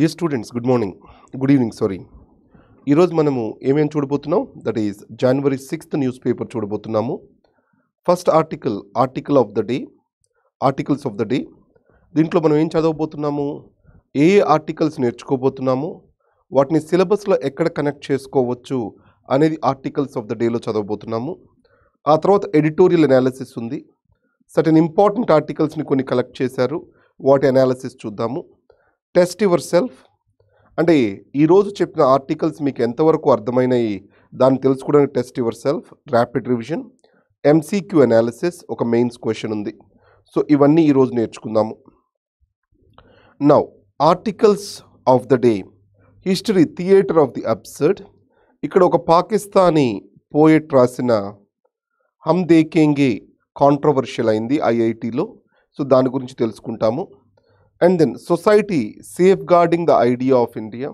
Dear students good morning good evening sorry ఈరోజు మనము ఏమేం చూడబోతున్నాం? That is January sixth news paper చూడబోతున్నాము. First article article of the day articles of the day దీంట్లో మనం ఏం చదవబోతున్నాము? ఏ ఏ ఆర్టికల్స్ నేర్చుకోబోతున్నాము? వాటిని సిలబస్లో ఎక్కడ కనెక్ట్ చేసుకోవచ్చు? అనేది ఆర్టికల్స్ ఆఫ్ ద డేలో చదవబోతున్నాము. ఆ తర్వాత ఎడిటోరియల్ అనాలిసిస్ ఉంది. సటన్ ఇంపార్టెంట్ ఆర్టికల్స్ని కొన్ని కలెక్ట్ చేశారు. వాటి అనాలిసిస్ చూద్దాము. టెస్ట్ యువర్ సెల్ఫ్ అంటే ఈరోజు చెప్పిన ఆర్టికల్స్ మీకు ఎంతవరకు అర్థమైనాయి దాన్ని తెలుసుకోవడానికి test yourself rapid revision MCQ analysis ఒక మెయిన్స్ క్వశ్చన్ ఉంది. సో ఇవన్నీ ఈరోజు నేర్చుకుందాము. Now articles of the day history theatre of the absurd ఇక్కడ ఒక పాకిస్తానీ పోయెట్ రాసిన హమ్ దేకేంగే కాంట్రవర్షియల్ అయింది ఐఐటిలో. సో దాని గురించి తెలుసుకుంటాము. And then society safeguarding the idea of India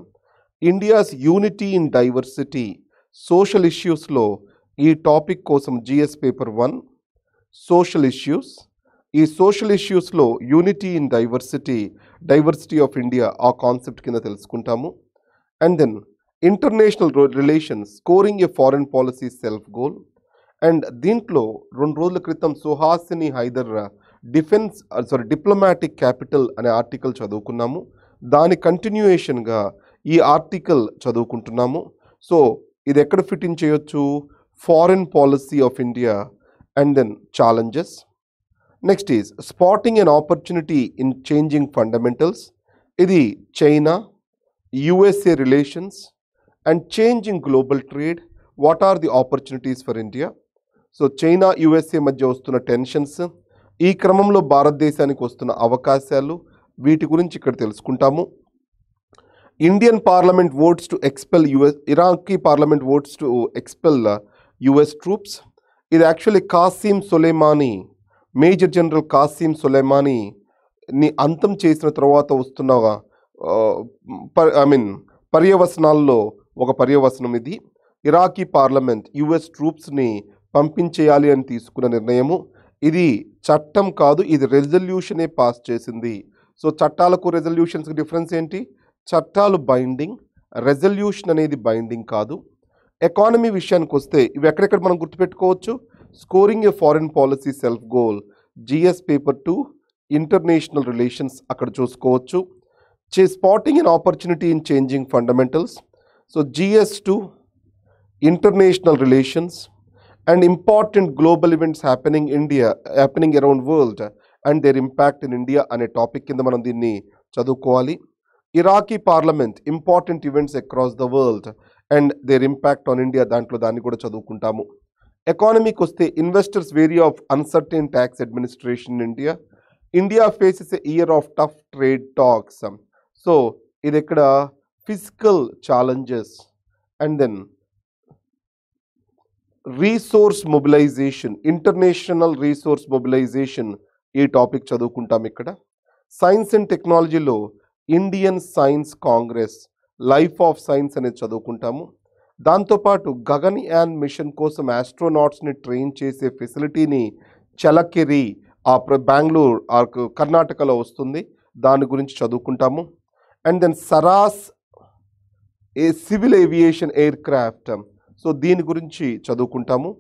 India's unity in diversity social ఇష్యూస్లో ఈ టాపిక్ కోసం GS paper one social issues ఈ social ఇష్యూస్లో unity in diversity diversity of India ఆ కాన్సెప్ట్ కింద తెలుసుకుంటాము. And then international relations scoring a foreign policy self goal and దీంట్లో రెండు రోజుల క్రితం Suhasini Haidar defence sorry diplomatic capital అనే ఆర్టికల్ చదువుకున్నాము. దాని కంటిన్యూయేషన్గా ఈ ఆర్టికల్ చదువుకుంటున్నాము. సో ఇది ఎక్కడ ఫిట్ ఇన్ చేయొచ్చు? Foreign policy of India and then challenges next is spotting and opportunity in changing fundamentals ఇది China USA relations and changing global trade what are the opportunities for India so China USA మధ్య వస్తున్న tensions ఈ క్రమంలో భారతదేశానికి వస్తున్న అవకాశాలు వీటి గురించి ఇక్కడ తెలుసుకుంటాము. Indian parliament votes to expel US Iraqi parliament votes to expel US troops. ఇది actually Qasem Soleimani major general Qasem సొలేమానిని అంతం చేసిన తర్వాత వస్తున్న ఐ మీన్ పర్యవసనాల్లో ఒక పర్యవసనం ఇది. ఇరాకీ పార్లమెంట్ యుఎస్ ట్రూప్స్ని పంపించేయాలి అని తీసుకున్న నిర్ణయము. ఇది చట్టం కాదు ఇది రెజల్యూషనే పాస్ చేసింది. సో చట్టాలకు రెజల్యూషన్స్కి డిఫరెన్స్ ఏంటి? చట్టాలు బైండింగ్ రెజల్యూషన్ అనేది బైండింగ్ కాదు. ఎకానమీ విషయానికి వస్తే ఇవి ఎక్కడెక్కడ మనం గుర్తుపెట్టుకోవచ్చు? Scoring a foreign policy self goal GS paper two international relations అక్కడ చూసుకోవచ్చు. చే spotting in opportunity in changing fundamentals so GS two international relations and important global events happening India happening around world and their impact in India అనే topic కింద మనం దీన్ని చదువుకోవాలి. Iraqi parliament important events across the world and their impact on India దాంట్లో దాన్ని కూడా చదువుకుంటాము. ఎకానమీకి వస్తే investors weary of uncertain tax administration India India faces a year of tough trade talks so ఇది ఇక్కడ physical challenges and then resource mobilization international resource mobilization ఈ topic చదువుకుంటాం ఇక్కడ. సైన్స్ అండ్ టెక్నాలజీలో Indian Science Congress life of science అనేది చదువుకుంటాము. దాంతోపాటు Gaganyaan machine కోసం ఆస్ట్రోనాట్స్ని ట్రైన్ చేసే ఫెసిలిటీని చలకిరి ఆ బెంగళూరు ఆ కర్ణాటకలో వస్తుంది. దాని గురించి చదువుకుంటాము. And then Saras a civil aviation aircraft so దీని గురించి చదువుకుంటాము.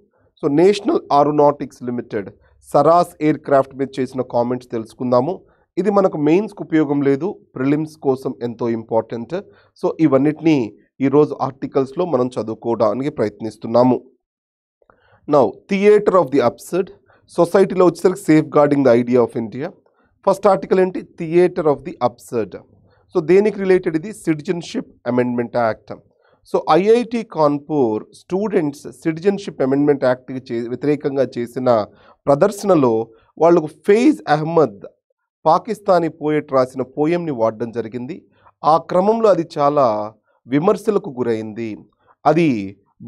So National Aeronautics Limited Saras aircraft మీద చేసిన కామెంట్స్ తెలుసుకుందాము. ఇది మనకు మెయిన్స్కి ఉపయోగం లేదు ప్రిలిమ్స్ కోసం ఎంతో ఇంపార్టెంట్. సో ఇవన్నిటినీ ఈరోజు ఆర్టికల్స్లో మనం చదువుకోవడానికి ప్రయత్నిస్తున్నాము. Now theatre of the absurd సొసైటీలో వచ్చేసరికి safeguarding the idea of India. First article ఏంటి? Theatre of the absurd so దేనికి రిలేటెడ్ ఇది? Citizenship amendment act. So IIT Kanpur students citizenship amendment యాక్ట్కి చే వ్యతిరేకంగా చేసిన ప్రదర్శనలో వాళ్ళకు ఫెయిజ్ అహ్మద్ పాకిస్తానీ పోయెట్ రాసిన పోయంని వాడడం జరిగింది. ఆ క్రమంలో అది చాలా విమర్శలకు గురైంది. అది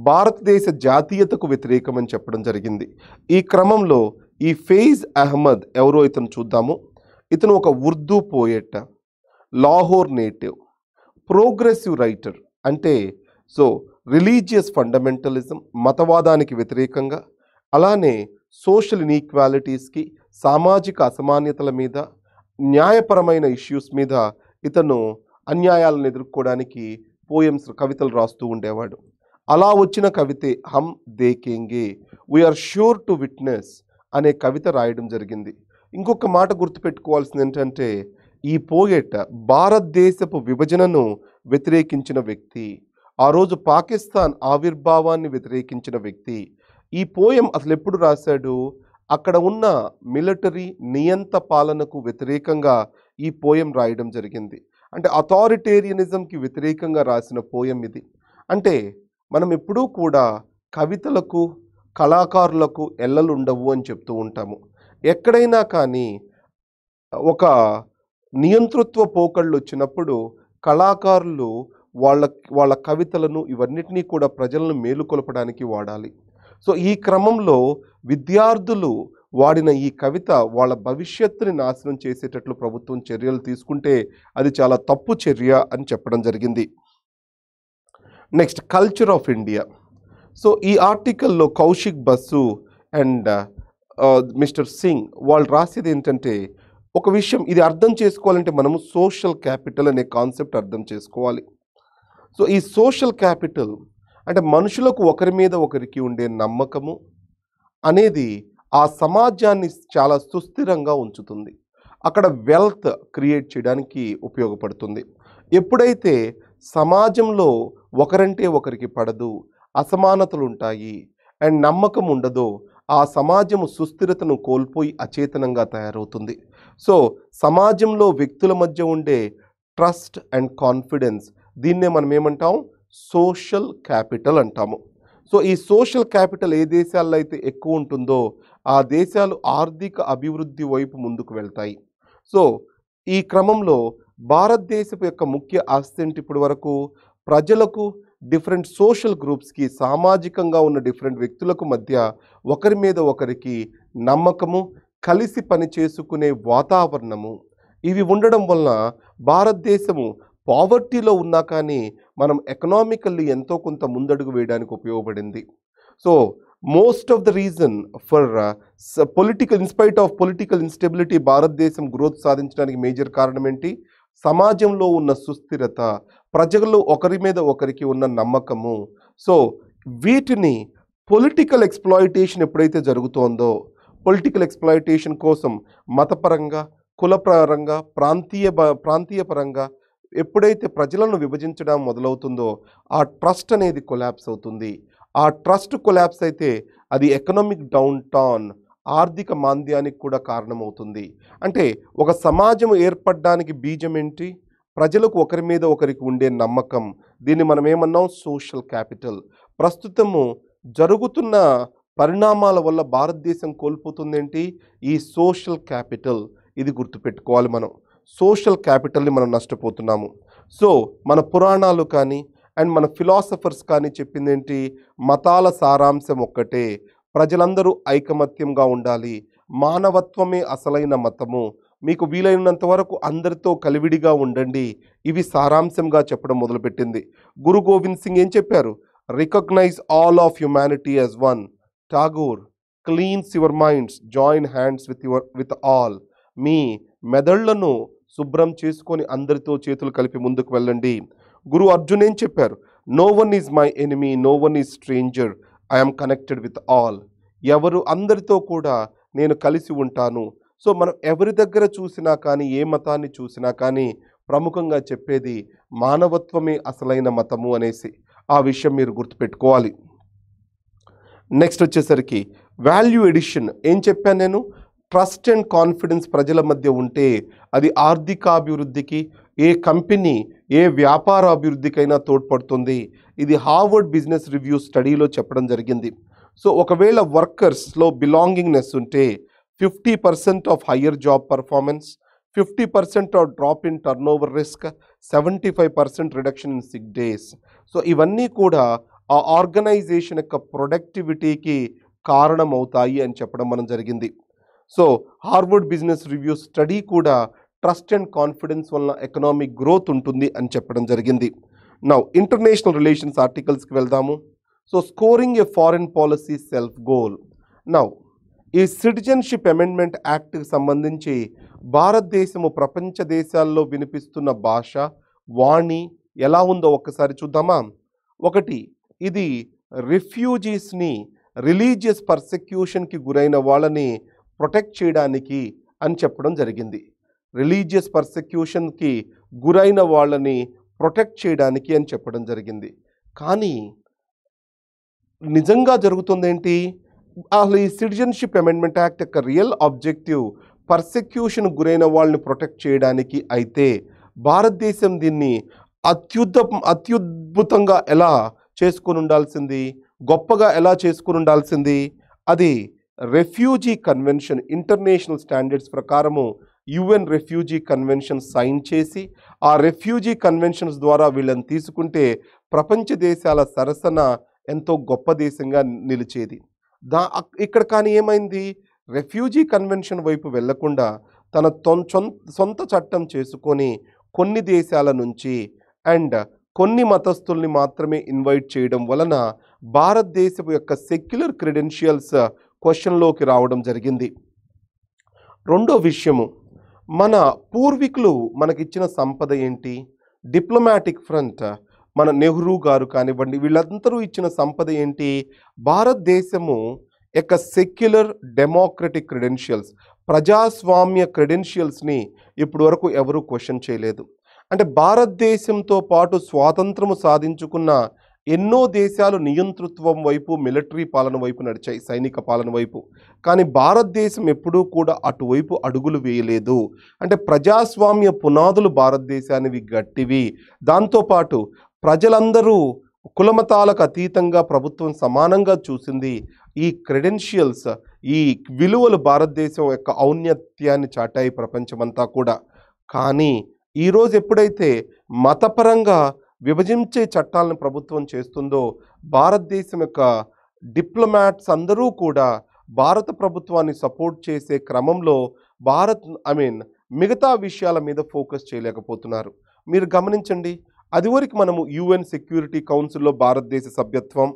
భారతదేశ జాతీయతకు వ్యతిరేకమని చెప్పడం జరిగింది. ఈ క్రమంలో ఈ ఫెయిజ్ అహ్మద్ ఎవరో ఇతను చూద్దాము. ఇతను ఒక Urdu poet Lahore native progressive writer. అంటే సో రిలీజియస్ ఫండమెంటలిజం మతవాదానికి వ్యతిరేకంగా అలానే సోషల్ ఇన్ఈక్వాలిటీస్కి సామాజిక అసమాన్యతల మీద న్యాయపరమైన ఇష్యూస్ మీద ఇతను అన్యాయాలను ఎదుర్కోవడానికి పోయమ్స్ కవితలు రాస్తూ ఉండేవాడు. అలా వచ్చిన కవితే Hum Dekhenge we are sure to witness అనే కవిత రాయడం జరిగింది. ఇంకొక మాట గుర్తుపెట్టుకోవాల్సింది ఏంటంటే ఈ పోయెట్ భారతదేశపు విభజనను వ్యతిరేకించిన వ్యక్తి ఆ రోజు పాకిస్తాన్ ఆవిర్భావాన్ని వ్యతిరేకించిన వ్యక్తి. ఈ పోయం అసలు ఎప్పుడు రాశాడు? అక్కడ ఉన్న మిలిటరీ నియంత పాలనకు వ్యతిరేకంగా ఈ పోయం రాయడం జరిగింది. అంటే అథారిటేరియనిజంకి వ్యతిరేకంగా రాసిన పోయం ఇది. అంటే మనం ఎప్పుడూ కూడా కవితలకు కళాకారులకు ఎల్లలు ఉండవు అని చెప్తూ ఉంటాము. ఎక్కడైనా కానీ ఒక నియంతృత్వ పోకళ్ళు వచ్చినప్పుడు కళాకారులు వాళ్ళ వాళ్ళ కవితలను ఇవన్నిటినీ కూడా ప్రజలను మేలుకొలపడానికి వాడాలి. సో ఈ క్రమంలో విద్యార్థులు వాడిన ఈ కవిత వాళ్ళ భవిష్యత్తుని నాశనం చేసేటట్లు ప్రభుత్వం చర్యలు తీసుకుంటే అది చాలా తప్పు చర్య అని చెప్పడం జరిగింది. Next culture of India. So ఈ ఆర్టికల్లో కౌశిక్ బస్సు అండ్ మిస్టర్ సింగ్ వాళ్ళు రాసేది ఏంటంటే ఒక విషయం ఇది అర్థం చేసుకోవాలంటే మనము సోషల్ క్యాపిటల్ అనే కాన్సెప్ట్ అర్థం చేసుకోవాలి. సో ఈ సోషల్ క్యాపిటల్ అంటే మనుషులకు ఒకరి మీద ఒకరికి ఉండే నమ్మకము అనేది ఆ సమాజాన్ని చాలా సుస్థిరంగా ఉంచుతుంది. అక్కడ వెల్త్ క్రియేట్ చేయడానికి ఉపయోగపడుతుంది. ఎప్పుడైతే సమాజంలో ఒకరంటే ఒకరికి పడదు అసమానతలు ఉంటాయి అండ్ నమ్మకం ఉండదో ఆ సమాజము సుస్థిరతను కోల్పోయి అచేతనంగా తయారవుతుంది. సో సమాజంలో వ్యక్తుల మధ్య ఉండే ట్రస్ట్ అండ్ కాన్ఫిడెన్స్ దీన్నే మనం ఏమంటాం? సోషల్ క్యాపిటల్ అంటాము. సో ఈ సోషల్ క్యాపిటల్ ఏ దేశాల్లో అయితే ఎక్కువ ఉంటుందో ఆ దేశాలు ఆర్థిక అభివృద్ధి వైపు ముందుకు వెళ్తాయి. సో ఈ క్రమంలో భారతదేశపు యొక్క ముఖ్య ఆస్తి ఏంటి ఇప్పటి వరకు? ప్రజలకు డిఫరెంట్ సోషల్ గ్రూప్స్కి సామాజికంగా ఉన్న డిఫరెంట్ వ్యక్తులకు మధ్య ఒకరి మీద ఒకరికి నమ్మకము కలిసి పని చేసుకునే వాతావరణము. ఇవి ఉండడం వలన భారతదేశము పావర్టీలో ఉన్నా కానీ మనం ఎకనామికల్లీ ఎంతో కొంత ముందడుగు వేయడానికి ఉపయోగపడింది. So most of the reason for uh, political in spite of political instability భారతదేశం గ్రోత్ సాధించడానికి మేజర్ కారణం ఏంటి సమాజంలో ఉన్న సుస్థిరత ప్రజలు ఒకరి మీద ఒకరికి ఉన్న నమ్మకము. సో వీటిని పొలిటికల్ ఎక్స్ప్లాయిటేషన్ ఎప్పుడైతే జరుగుతోందో పొలిటికల్ ఎక్స్ప్లాయిటేషన్ కోసం మతపరంగా కులపరంగా ప్రాంతీయ ప్రాంతీయ పరంగా ఎప్పుడైతే ప్రజలను విభజించడం మొదలవుతుందో ఆ ట్రస్ట్ అనేది కొలాప్స్ అవుతుంది. ఆ ట్రస్ట్ కొలాప్స్ అయితే అది ఎకనామిక్ డౌన్ టౌన్ ఆర్థిక మాంద్యానికి కూడా కారణమవుతుంది. అంటే ఒక సమాజం ఏర్పడడానికి బీజం ఏంటి? ప్రజలకు ఒకరి మీద ఒకరికి ఉండే నమ్మకం. దీన్ని మనం ఏమన్నాం? Social capital. ప్రస్తుతము జరుగుతున్న పరిణామాల వల్ల భారతదేశం కోల్పోతుందేంటి? ఈ సోషల్ క్యాపిటల్. ఇది గుర్తుపెట్టుకోవాలి మనం. సోషల్ క్యాపిటల్ని మనం నష్టపోతున్నాము. సో మన పురాణాలు కానీ అండ్ మన ఫిలాసఫర్స్ కానీ చెప్పింది ఏంటి మతాల సారాంశం ఒక్కటే. ప్రజలందరూ ఐకమత్యంగా ఉండాలి. మానవత్వమే అసలైన మతము. మీకు వీలైనంత వరకు అందరితో కలివిడిగా ఉండండి. ఇవి సారాంశంగా చెప్పడం మొదలుపెట్టింది. గురు గోవింద్ సింగ్ ఏం చెప్పారు? Recognise all of humanity as one. Tagore cleanse your minds join hands with your with all. మీ మెదళ్ళను శుభ్రం చేసుకొని అందరితో చేతులు కలిపి ముందుకు వెళ్ళండి. గురు అర్జున్ ఏం చెప్పారు? No one is my enemy no one is stranger I'm connected with all ఎవరు? అందరితో కూడా నేను కలిసి ఉంటాను. సో మనం ఎవరి దగ్గర చూసినా కానీ ఏ మతాన్ని చూసినా కానీ ప్రముఖంగా చెప్పేది మానవత్వమే అసలైన మతము అనేసి. ఆ విషయం మీరు గుర్తుపెట్టుకోవాలి. నెక్స్ట్ వచ్చేసరికి వాల్యూ ఎడిషన్ ఏం చెప్పాను నేను? ట్రస్ట్ అండ్ కాన్ఫిడెన్స్ ప్రజల మధ్య ఉంటే అది ఆర్థికాభివృద్ధికి ఏ కంపెనీ ఏ వ్యాపార అభివృద్ధికైనా తోడ్పడుతుంది. ఇది హార్వర్డ్ బిజినెస్ రివ్యూ స్టడీలో చెప్పడం జరిగింది. సో ఒకవేళ వర్కర్స్లో బిలాంగింగ్నెస్ ఉంటే fifty percent of higher job performance fifty percent of drop in turnover risk seventy five percent reduction in sick days. So ఇవన్నీ కూడా ఆ ఆర్గనైజేషన్ యొక్క ప్రొడక్టివిటీకి కారణమవుతాయి అని చెప్పడం మనం జరిగింది. So Harvard business review study కూడా ట్రస్ట్ అండ్ కాన్ఫిడెన్స్ వలన ఎకనామిక్ గ్రోత్ ఉంటుంది అని చెప్పడం జరిగింది. నౌ ఇంటర్నేషనల్ రిలేషన్స్ ఆర్టికల్స్కి వెళ్దాము. So scoring a foreign policy self goal now ఈ సిటిజన్షిప్ అమెండ్మెంట్ యాక్ట్కి సంబంధించి భారతదేశము ప్రపంచ దేశాల్లో వినిపిస్తున్న భాష వాణి ఎలా ఉందో ఒక్కసారి చూద్దామా? ఒకటి ఇది రిఫ్యూజీస్ని రిలీజియస్ పర్సెక్యూషన్కి గురైన వాళ్ళని ప్రొటెక్ట్ చేయడానికి అని చెప్పడం జరిగింది. రిలీజియస్ పర్సిక్యూషన్కి గురైన వాళ్ళని ప్రొటెక్ట్ చేయడానికి అని చెప్పడం జరిగింది. కానీ నిజంగా జరుగుతుందేంటి? అసలు ఈ సిటిజన్షిప్ అమెండ్మెంట్ యాక్ట్ యొక్క రియల్ ఆబ్జెక్టివ్ పర్సెక్యూషన్ గురైన వాళ్ళని ప్రొటెక్ట్ చేయడానికి అయితే భారతదేశం దీన్ని అత్యుద్ద అత్యుద్భుతంగా ఎలా చేసుకొని ఉండాల్సింది? గొప్పగా ఎలా చేసుకొని ఉండాల్సింది? అది రెఫ్యూజీ కన్వెన్షన్ ఇంటర్నేషనల్ స్టాండర్డ్స్ ప్రకారము యుఎన్ రెఫ్యూజీ కన్వెన్షన్ సైన్ చేసి ఆ రెఫ్యూజీ కన్వెన్షన్స్ ద్వారా వీళ్ళని తీసుకుంటే ప్రపంచ దేశాల సరసన ఎంతో గొప్ప దేశంగా నిలిచేది. దా ఇక్కడ కానీ ఏమైంది? రెఫ్యూజీ కన్వెన్షన్ వైపు వెళ్ళకుండా తన చొం- సొంత చట్టం చేసుకొని కొన్ని దేశాల నుంచి అండ్ కొన్ని మతస్థుల్ని మాత్రమే ఇన్వైట్ చేయడం వలన భారతదేశపు యొక్క సెక్యులర్ క్రెడెన్షియల్స్ క్వశ్చన్లోకి రావడం జరిగింది. రెండో విషయము మన పూర్వీకులు మనకిచ్చిన సంపద ఏంటి? డిప్లొమాటిక్ ఫ్రంట్ మన నెహ్రూ గారు కానివ్వండి వీళ్ళందరూ ఇచ్చిన సంపద ఏంటి? భారతదేశము యొక్క సెక్యులర్ డెమోక్రటిక్ క్రెడెన్షియల్స్ ప్రజాస్వామ్య క్రెడెన్షియల్స్ని ఇప్పటి వరకు ఎవరూ క్వశ్చన్ చేయలేదు. అంటే భారతదేశంతో పాటు స్వాతంత్రము సాధించుకున్న ఎన్నో దేశాలు నియంతృత్వం వైపు మిలిటరీ పాలన వైపు నడిచాయి సైనిక పాలన వైపు. కానీ భారతదేశం ఎప్పుడూ కూడా అటువైపు అడుగులు వేయలేదు. అంటే ప్రజాస్వామ్య పునాదులు భారతదేశానివి గట్టివి. దాంతోపాటు ప్రజలందరూ కులమతాలకు అతీతంగా ప్రభుత్వం సమానంగా చూసింది. ఈ క్రెడెన్షియల్స్ ఈ విలువలు భారతదేశం యొక్క ఔన్నత్యాన్ని చాటాయి ప్రపంచమంతా కూడా. కానీ ఈరోజు ఎప్పుడైతే మతపరంగా విభజించే చట్టాలను ప్రభుత్వం చేస్తుందో భారతదేశం యొక్క డిప్లొమాట్స్ అందరూ కూడా భారత ప్రభుత్వాన్ని సపోర్ట్ చేసే క్రమంలో భారత్ ఐ మీన్ మిగతా విషయాల మీద ఫోకస్ చేయలేకపోతున్నారు. మీరు గమనించండి అదివరకు మనము యుఎన్ సెక్యూరిటీ కౌన్సిల్లో భారతదేశ సభ్యత్వం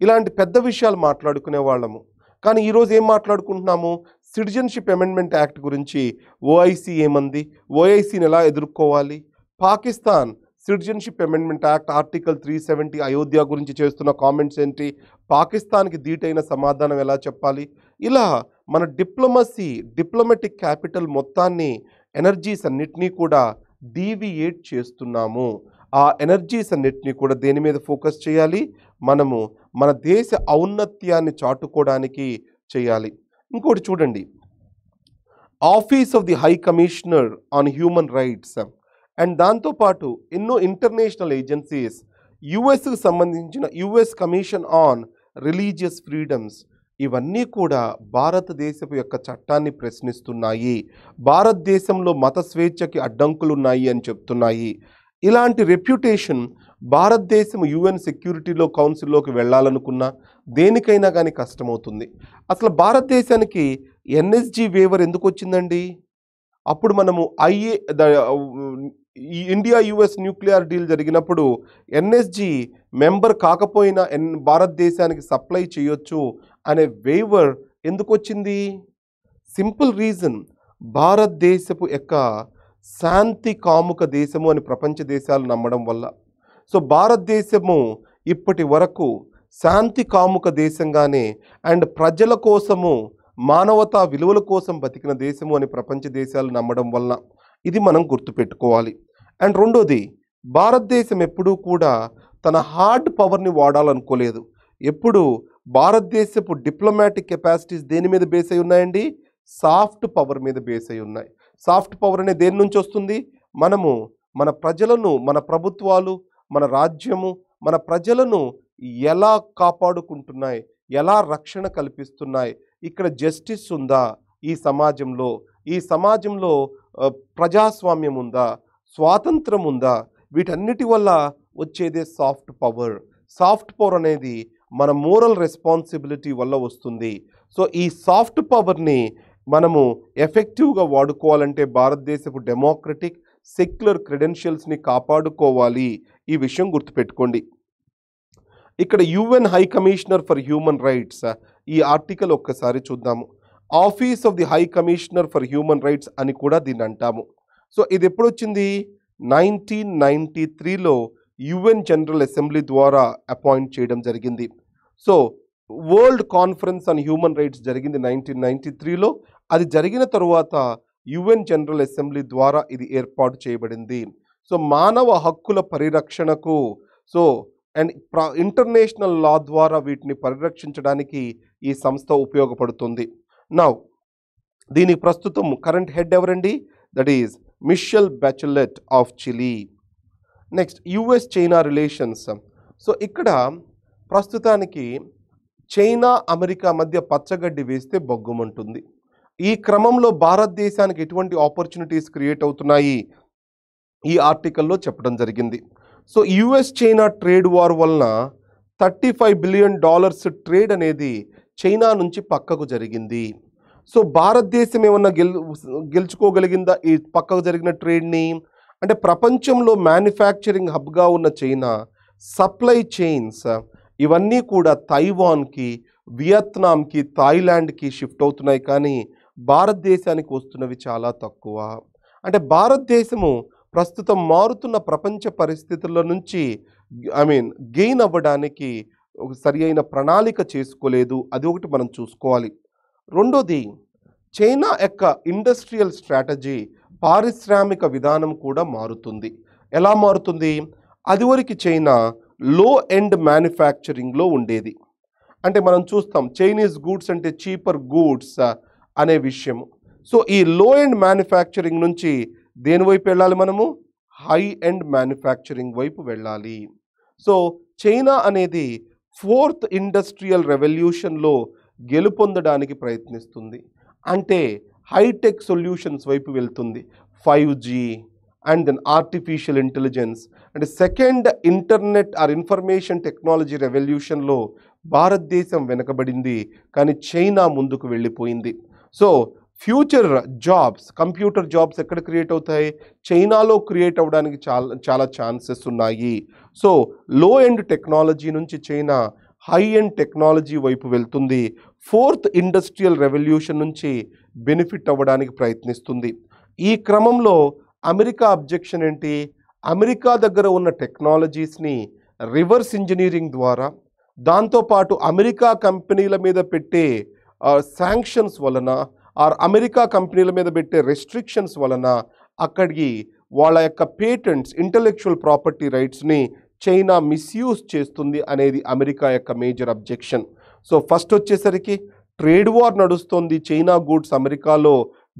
ఇలాంటి పెద్ద విషయాలు మాట్లాడుకునే వాళ్ళము. కానీ ఈరోజు ఏం మాట్లాడుకుంటున్నాము? సిటిజన్షిప్ అమెండ్మెంట్ యాక్ట్ గురించి ఓఐసీ ఏమంది? ఓఐసీని ఎలా ఎదుర్కోవాలి? Pakistan citizenship amendment act article three seventy Ayodhya గురించి చేస్తున్న కామెంట్స్ ఏంటి? పాకిస్తాన్కి ధీటైన సమాధానం ఎలా చెప్పాలి? ఇలా మన డిప్లొమసీ డిప్లొమాటిక్ క్యాపిటల్ మొత్తాన్ని ఎనర్జీస్ అన్నిటినీ కూడా డీవియేట్ చేస్తున్నాము. ఆ ఎనర్జీస్ అన్నిటినీ కూడా దేని మీద ఫోకస్ చేయాలి? మనము మన దేశ ఔన్నత్యాన్ని చాటుకోవడానికి చేయాలి. ఇంకోటి చూడండి. Office of the high commissioner on human rights and దాంతోపాటు ఎన్నో ఇంటర్నేషనల్ ఏజెన్సీస్ యుఎస్కి సంబంధించిన US commission on religious freedoms ఇవన్నీ కూడా భారతదేశపు యొక్క చట్టాన్ని ప్రశ్నిస్తున్నాయి. భారతదేశంలో మత స్వేచ్ఛకి అడ్డంకులు ఉన్నాయి అని చెప్తున్నాయి. ఇలాంటి రెప్యుటేషన్ భారతదేశం యుఎన్ సెక్యూరిటీలో కౌన్సిల్లోకి వెళ్ళాలనుకున్నా దేనికైనా కానీ కష్టమవుతుంది. అసలు భారతదేశానికి ఎన్ఎస్జి వేవర్ ఎందుకు వచ్చిందండి? అప్పుడు మనము ఐఏ ఈ ఇండియా యుఎస్ న్యూక్లియర్ డీల్ జరిగినప్పుడు ఎన్ఎస్జి మెంబర్ కాకపోయినా ఎన్ భారతదేశానికి సప్లై చేయొచ్చు అనే వేవర్ ఎందుకు వచ్చింది సింపుల్ రీజన్. భారతదేశపు యొక్క శాంతి కాముక దేశము అని ప్రపంచ దేశాలు నమ్మడం వల్ల. సో భారతదేశము ఇప్పటి వరకు శాంతి కాముక దేశంగానే అండ్ ప్రజల కోసము మానవతా విలువల కోసం బతికిన దేశము అని ప్రపంచ దేశాలు నమ్మడం వలన ఇది మనం గుర్తుపెట్టుకోవాలి. అండ్ రెండోది భారతదేశం ఎప్పుడూ కూడా తన హార్డ్ పవర్ని వాడాలనుకోలేదు. ఎప్పుడు భారతదేశపు డిప్లొమాటిక్ కెపాసిటీస్ దేని మీద బేస్ అయి ఉన్నాయండి? సాఫ్ట్ పవర్ మీద బేస్ అయి ఉన్నాయి. సాఫ్ట్ పవర్ అనేది దేని నుంచి వస్తుంది? మనము మన ప్రజలను మన ప్రభుత్వాలు మన రాజ్యము మన ప్రజలను ఎలా కాపాడుకుంటున్నాయి? ఎలా రక్షణ కల్పిస్తున్నాయి? ఇక్కడ జస్టిస్ ఉందా? ఈ సమాజంలో ఈ సమాజంలో ప్రజాస్వామ్యం ఉందా? స్వాతంత్రం ఉందా వీటన్నిటి వల్ల వచ్చేదే సాఫ్ట్ పవర్. సాఫ్ట్ పవర్ అనేది మన మోరల్ రెస్పాన్సిబిలిటీ వల్ల వస్తుంది. సో ఈ సాఫ్ట్ పవర్ని మనము ఎఫెక్టివ్గా వాడుకోవాలంటే భారతదేశపు డెమోక్రటిక్ సెక్యులర్ క్రెడెన్షియల్స్ని కాపాడుకోవాలి ఈ విషయం గుర్తుపెట్టుకోండి. ఇక్కడ UN high commissioner for human rights ఈ ఆర్టికల్ ఒక్కసారి చూద్దాము. Office of the high commissioner for human rights అని కూడా దీన్ని అంటాము. సో ఇది ఎప్పుడు వచ్చింది నైన్టీన్ నైంటీ త్రీలో యుఎన్ జనరల్ అసెంబ్లీ ద్వారా అపాయింట్ చేయడం జరిగింది. So world conference on human rights జరిగింది నైన్టీన్ నైంటీ త్రీలో. అది జరిగిన తరువాత యుఎన్ జనరల్ అసెంబ్లీ ద్వారా ఇది ఏర్పాటు చేయబడింది. సో మానవ హక్కుల పరిరక్షణకు సో అండ్ ఇంటర్నేషనల్ లా ద్వారా వీటిని పరిరక్షించడానికి ఈ సంస్థ ఉపయోగపడుతుంది. నౌ దీనికి ప్రస్తుతం కరెంట్ హెడ్ ఎవరండి? That is Michelle Bachelet of Chile next US China relations so ఇక్కడ ప్రస్తుతానికి చైనా అమెరికా మధ్య పచ్చగడ్డి వేస్తే బొగ్గుమంటుంది ఈ క్రమంలో భారతదేశానికి ఎటువంటి ఆపర్చునిటీస్ క్రియేట్ అవుతున్నాయి? ఈ ఆర్టికల్లో చెప్పడం జరిగింది. So US China trade war వలన thirty five billion dollars trade అనేది చైనా నుంచి పక్కకు జరిగింది. సో భారతదేశం ఏమన్నా గెల్ గెలుచుకోగలిగిందా ఈ పక్కకు జరిగిన ట్రేడ్ని? అంటే ప్రపంచంలో మ్యానుఫ్యాక్చరింగ్ హబ్గా ఉన్న చైనా సప్లై చైన్స్ ఇవన్నీ కూడా తైవాన్కి వియత్నాంకి థాయిలాండ్కి షిఫ్ట్ అవుతున్నాయి కానీ భారతదేశానికి వస్తున్నవి చాలా తక్కువ. అంటే భారతదేశము ప్రస్తుతం మారుతున్న ప్రపంచ పరిస్థితుల నుంచి ఐ మీన్ గెయిన్ అవ్వడానికి సరి అయిన ప్రణాళిక చేసుకోలేదు. అది ఒకటి మనం చూసుకోవాలి. రెండోది చైనా యొక్క ఇండస్ట్రియల్ స్ట్రాటజీ పారిశ్రామిక విధానం కూడా మారుతుంది. ఎలా మారుతుంది? అదివరకు చైనా లో ఎండ్ మ్యానుఫ్యాక్చరింగ్లో ఉండేది. అంటే మనం చూస్తాం చైనీస్ గూడ్స్ అంటే చీపర్ గూడ్స్ అనే విషయము. సో ఈ లో ఎండ్ మ్యానుఫ్యాక్చరింగ్ నుంచి దేని వైపు వెళ్ళాలి మనము? హై ఎండ్ మ్యానుఫ్యాక్చరింగ్ వైపు వెళ్ళాలి. సో చైనా అనేది ఫోర్త్ ఇండస్ట్రియల్ రెవల్యూషన్లో గెలుపొందడానికి ప్రయత్నిస్తుంది. అంటే హైటెక్ సొల్యూషన్స్ వైపు వెళ్తుంది. Five G and then artificial intelligence. And second internet or information technology రెవల్యూషన్లో భారతదేశం వెనకబడింది. కానీ చైనా ముందుకు వెళ్ళిపోయింది. So future jobs computer jobs ఎక్కడ క్రియేట్ అవుతాయి? చైనాలో క్రియేట్ అవ్వడానికి చాలా చాలా ఛాన్సెస్ ఉన్నాయి. సో లో ఎండ్ టెక్నాలజీ నుంచి చైనా హై అండ్ టెక్నాలజీ వైపు వెళ్తుంది. ఫోర్త్ ఇండస్ట్రియల్ రెవల్యూషన్ నుంచి బెనిఫిట్ అవ్వడానికి ప్రయత్నిస్తుంది. ఈ క్రమంలో అమెరికా అబ్జెక్షన్ ఏంటి? అమెరికా దగ్గర ఉన్న టెక్నాలజీస్ని రివర్స్ ఇంజనీరింగ్ ద్వారా దాంతోపాటు అమెరికా కంపెనీల మీద పెట్టే శాంక్షన్స్ వలన ఆర్ అమెరికా కంపెనీల మీద పెట్టే రెస్ట్రిక్షన్స్ వలన అక్కడికి వాళ్ళ యొక్క పేటెంట్స్ ఇంటలెక్చువల్ ప్రాపర్టీ రైట్స్ని చైనా మిస్యూజ్ చేస్తుంది అనేది అమెరికా యొక్క మేజర్ అబ్జెక్షన్. సో ఫస్ట్ వచ్చేసరికి ట్రేడ్ వార్ నడుస్తోంది. చైనా గూడ్స్ అమెరికాలో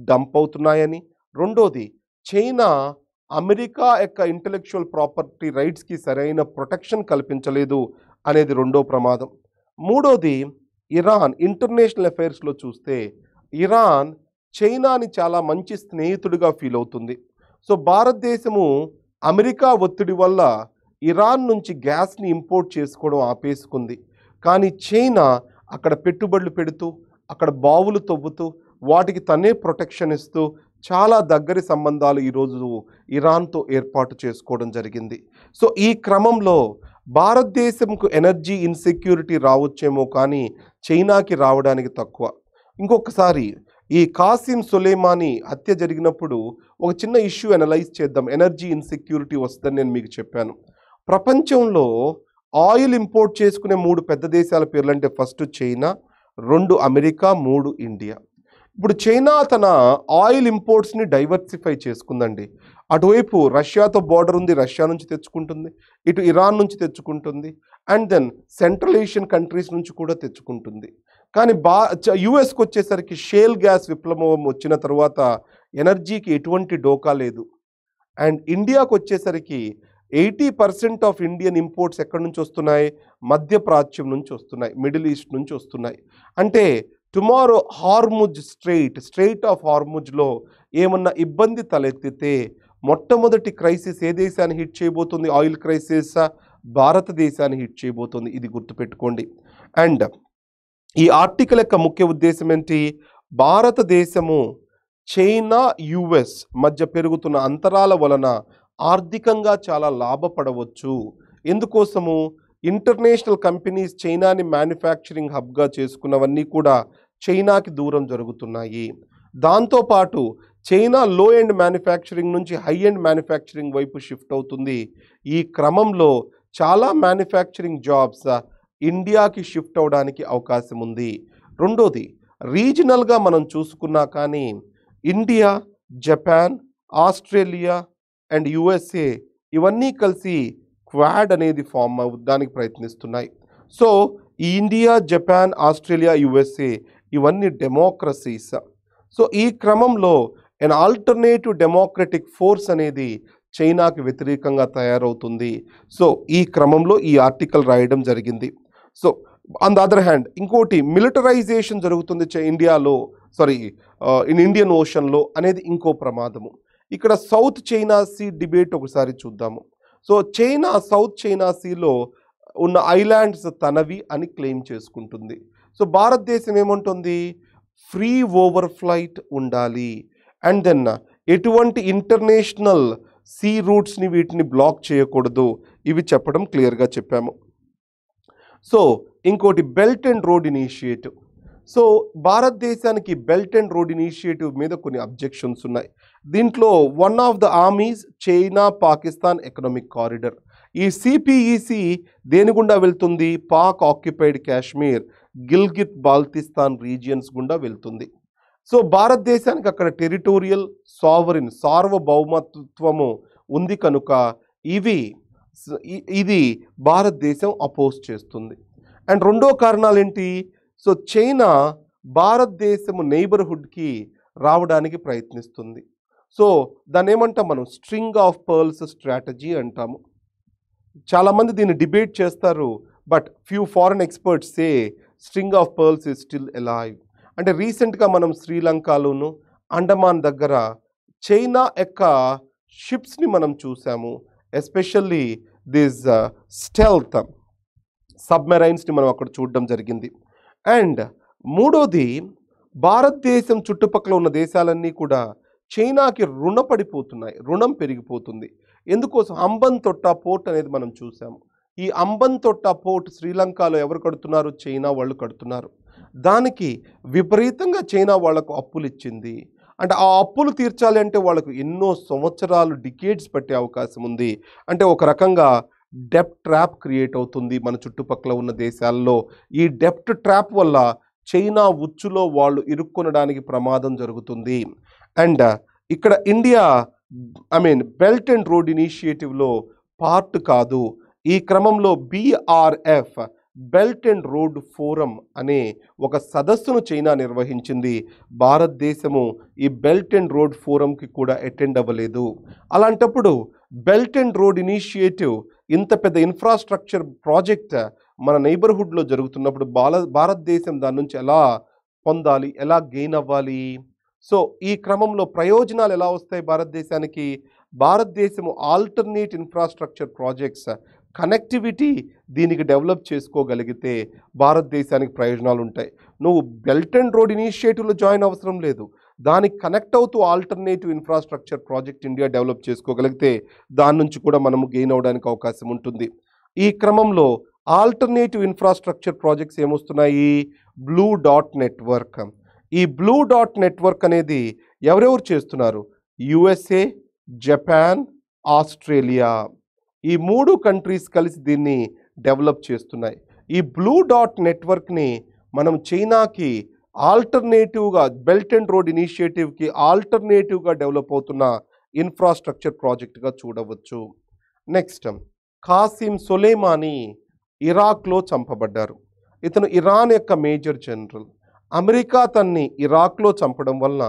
డంప్ అవుతున్నాయని. రెండోది చైనా అమెరికా యొక్క ఇంటలెక్చువల్ ప్రాపర్టీ రైట్స్కి సరైన ప్రొటెక్షన్ కల్పించలేదు అనేది రెండో ప్రమాదం. మూడోది ఇరాన్ ఇంటర్నేషనల్ అఫైర్స్లో చూస్తే ఇరాన్ చైనాని చాలా మంచి స్నేహితుడిగా ఫీల్ అవుతుంది. సో భారతదేశము అమెరికా ఒత్తిడి వల్ల ఇరాన్ నుంచి గ్యాస్ని ఇంపోర్ట్ చేసుకోవడం ఆపేసుకుంది. కానీ చైనా అక్కడ పెట్టుబడులు పెడుతూ అక్కడ బావులు తవ్వుతూ వాటికి తనే ప్రొటెక్షన్ ఇస్తూ చాలా దగ్గరి సంబంధాలు ఈరోజు ఇరాన్తో ఏర్పాటు చేసుకోవడం జరిగింది. సో ఈ క్రమంలో భారతదేశంకు ఎనర్జీ ఇన్సెక్యూరిటీ రావచ్చేమో కానీ చైనాకి రావడానికి తక్కువ. ఇంకొకసారి ఈ కాసిం సులేమాని హత్య జరిగినప్పుడు ఒక చిన్న ఇష్యూ అనలైజ్ చేద్దాం ఎనర్జీ ఇన్సెక్యూరిటీ వస్తుందని నేను మీకు చెప్పాను. ప్రపంచంలో ఆయిల్ ఇంపోర్ట్ చేసుకునే మూడు పెద్ద దేశాల పేర్లు అంటే ఫస్ట్ చైనా రెండు అమెరికా మూడు ఇండియా. ఇప్పుడు చైనా తన ఆయిల్ ఇంపోర్ట్స్ని డైవర్సిఫై చేసుకుందండి. అటువైపు రష్యాతో బార్డర్ ఉంది రష్యా నుంచి తెచ్చుకుంటుంది ఇటు ఇరాన్ నుంచి తెచ్చుకుంటుంది and then central Asian countries నుంచి కూడా తెచ్చుకుంటుంది. కానీ బా యుఎస్కి వచ్చేసరికి షేల్ గ్యాస్ విప్లవం వచ్చిన తర్వాత ఎనర్జీకి ఎటువంటి డోకా లేదు. అండ్ ఇండియాకు వచ్చేసరికి eighty percent of Indian imports ఎక్కడి నుంచి వస్తున్నాయి? మధ్యప్రాచ్యం నుంచి వస్తున్నాయి మిడిల్ ఈస్ట్ నుంచి వస్తున్నాయి. అంటే tomorrow Hormuz strait strait of హార్ముజ్లో ఏమన్నా ఇబ్బంది తలెత్తితే మొట్టమొదటి క్రైసిస్ ఏ దేశాన్ని హిట్ చేయబోతుంది? ఆయిల్ క్రైసిస్ భారతదేశాన్ని హిట్ చేయబోతుంది? ఇది గుర్తుపెట్టుకోండి. అండ్ ఈ ఆర్టికల్ యొక్క ముఖ్య ఉద్దేశం ఏంటి? భారతదేశము చైనా యుఎస్ మధ్య పెరుగుతున్న అంతరాల వలన ఆర్థికంగా చాలా లాభపడవచ్చు. ఎందుకోసము? ఇంటర్నేషనల్ కంపెనీస్ చైనాని మ్యానుఫ్యాక్చరింగ్ హబ్గా చేసుకున్నవన్నీ కూడా చైనాకి దూరం జరుగుతున్నాయి. దాంతోపాటు చైనా లో ఎండ్ మ్యానుఫ్యాక్చరింగ్ నుంచి హై ఎండ్ మ్యానుఫ్యాక్చరింగ్ వైపు షిఫ్ట్ అవుతుంది. ఈ క్రమంలో చాలా మ్యానుఫ్యాక్చరింగ్ జాబ్స్ ఇండియాకి షిఫ్ట్ అవడానికి అవకాశం ఉంది. రెండోది రీజనల్గా మనం చూసుకున్నా కానీ India Japan Australia and USA ఇవన్నీ కలిసి క్వాడ్ అనేది ఫామ్ అవ్వడానికి ప్రయత్నిస్తున్నాయి. సో ఈ ఇండియా జపాన్ ఆస్ట్రేలియా యుఎస్ఏ ఇవన్నీ డెమోక్రసీస్. సో ఈ క్రమంలో ఎన్ ఆల్టర్నేటివ్ డెమోక్రటిక్ ఫోర్స్ అనేది చైనాకి వ్యతిరేకంగా తయారవుతుంది. సో ఈ క్రమంలో ఈ ఆర్టికల్ రాయడం జరిగింది. So on the other hand ఇంకోటి మిలిటరైజేషన్ జరుగుతుంది ఇండియాలో సారీ ఇన్ ఇండియన్ ఓషన్లో అనేది ఇంకో ప్రమాదము. ఇక్కడ సౌత్ చైనా సీ డిబేట్ ఒకసారి చూద్దాము. సో చైనా సౌత్ చైనా సీలో ఉన్న ఐలాండ్స్ తనవి అని క్లెయిమ్ చేసుకుంటుంది. సో భారతదేశం ఏమంటుంది? ఫ్రీ ఓవర్ ఫ్లైట్ ఉండాలి. అండ్ దెన్ ఎటువంటి ఇంటర్నేషనల్ సీ రూట్స్ని వీటిని బ్లాక్ చేయకూడదు. ఇవి చెప్పడం క్లియర్గా చెప్పాము. సో ఇంకోటి belt and road initiative. So భారతదేశానికి బెల్ట్ అండ్ రోడ్ ఇనిషియేటివ్ మీద కొన్ని అబ్జెక్షన్స్ ఉన్నాయి. దీంట్లో one of the armies China Pakistan economic corridor. ఈ సిపిఈసి దేని గుండా వెళ్తుంది? పాక్ ఆక్యుపైడ్ కాశ్మీర్ గిల్గిత్ బాల్తిస్తాన్ రీజియన్స్ గుండా వెళ్తుంది. సో భారతదేశానికి అక్కడ టెరిటోరియల్ సావరిన్ సార్వభౌమత్వము ఉంది కనుక ఇవి ఇది భారతదేశం అపోజ్ చేస్తుంది. అండ్ రెండో కారణాలు ఏంటి సో చైనా భారతదేశము నైబర్హుడ్కి రావడానికి ప్రయత్నిస్తుంది. సో దాన్ని ఏమంటాం మనం? స్ట్రింగ్ ఆఫ్ పర్ల్స్ స్ట్రాటజీ అంటాము. చాలామంది దీన్ని డిబేట్ చేస్తారు but few foreign experts say string of pearls is still alive. అంటే రీసెంట్గా మనం శ్రీలంకలోను అండమాన్ దగ్గర చైనా యొక్క షిప్స్ని మనం చూసాము. ఎస్పెషల్లీ దిస్ స్టెల్త్ సబ్మెరైన్స్ని మనం అక్కడ చూడడం జరిగింది. అండ్ మూడోది భారతదేశం చుట్టుపక్కల ఉన్న దేశాలన్నీ కూడా చైనాకి రుణపడిపోతున్నాయి రుణం పెరిగిపోతుంది. ఎందుకోసం? అంబన్ తొట్ట పోర్ట్ అనేది మనం చూసాము ఈ అంబన్ తొట్ట పోర్ట్ శ్రీలంకలో ఎవరు కడుతున్నారు? చైనా వాళ్ళు కడుతున్నారు. దానికి విపరీతంగా చైనా వాళ్ళకు అప్పులు ఇచ్చింది. అంటే ఆ అప్పులు తీర్చాలి అంటే వాళ్ళకు ఎన్నో సంవత్సరాలు డికేడ్స్ పట్టే అవకాశం ఉంది. అంటే ఒక రకంగా డెప్ట్ ట్రాప్ క్రియేట్ అవుతుంది మన చుట్టుపక్కల ఉన్న దేశాల్లో. ఈ డెప్ట్ ట్రాప్ వల్ల చైనా ఉచ్చులో వాళ్ళు ఇరుక్కొనడానికి ప్రమాదం జరుగుతుంది. అండ్ ఇక్కడ India I mean belt and road ఇనిషియేటివ్లో part కాదు. ఈ క్రమంలో BRF belt and road forum అనే ఒక సదస్సును చైనా నిర్వహించింది. భారతదేశము ఈ బెల్ట్ అండ్ రోడ్ ఫోరంకి కూడా అటెండ్ అవ్వలేదు. అలాంటప్పుడు బెల్ట్ అండ్ రోడ్ ఇనిషియేటివ్ ఇంత పెద్ద ఇన్ఫ్రాస్ట్రక్చర్ ప్రాజెక్ట్ మన నైబర్హుడ్లో జరుగుతున్నప్పుడు బాల భారతదేశం దాని నుంచి ఎలా పొందాలి ఎలా గెయిన్ అవ్వాలి? సో ఈ క్రమంలో ప్రయోజనాలు ఎలా వస్తాయి భారతదేశానికి? భారతదేశము ఆల్టర్నేట్ ఇన్ఫ్రాస్ట్రక్చర్ ప్రాజెక్ట్స్ కనెక్టివిటీ దీనికి డెవలప్ చేసుకోగలిగితే భారతదేశానికి ప్రయోజనాలు ఉంటాయి. నువ్వు బెల్ట్ అండ్ రోడ్ ఇనిషియేటివ్లో జాయిన్ అవసరం లేదు. దానికి కనెక్ట్ అవుతూ alternative infrastructure project India develop చేసుకోగలిగితే దాని నుంచి కూడా మనము గెయిన్ అవడానికి అవకాశం ఉంటుంది. ఈ క్రమంలో ఆల్టర్నేటివ్ ఇన్ఫ్రాస్ట్రక్చర్ ప్రాజెక్ట్స్ ఏమొస్తున్నాయి? బ్లూ డాట్ నెట్వర్క్ ఈ బ్లూ డాట్ నెట్వర్క్ అనేది ఎవరెవరు చేస్తున్నారు? యుఎస్ఏ జపాన్ ఆస్ట్రేలియా ఈ మూడు కంట్రీస్ కలిసి దీన్ని డెవలప్ చేస్తున్నాయి. ఈ బ్లూ డాట్ నెట్వర్క్ని మనం చైనాకి ఆల్టర్నేటివ్గా బెల్ట్ అండ్ రోడ్ ఇనిషియేటివ్కి ఆల్టర్నేటివ్గా డెవలప్ అవుతున్న ఇన్ఫ్రాస్ట్రక్చర్ ప్రాజెక్ట్గా చూడవచ్చు. నెక్స్ట్ కాసిం సొలేమాని ఇరాక్లో చంపబడ్డారు. ఇతను ఇరాన్ యొక్క మేజర్ జనరల్. అమెరికా తన్ని ఇరాక్లో చంపడం వలన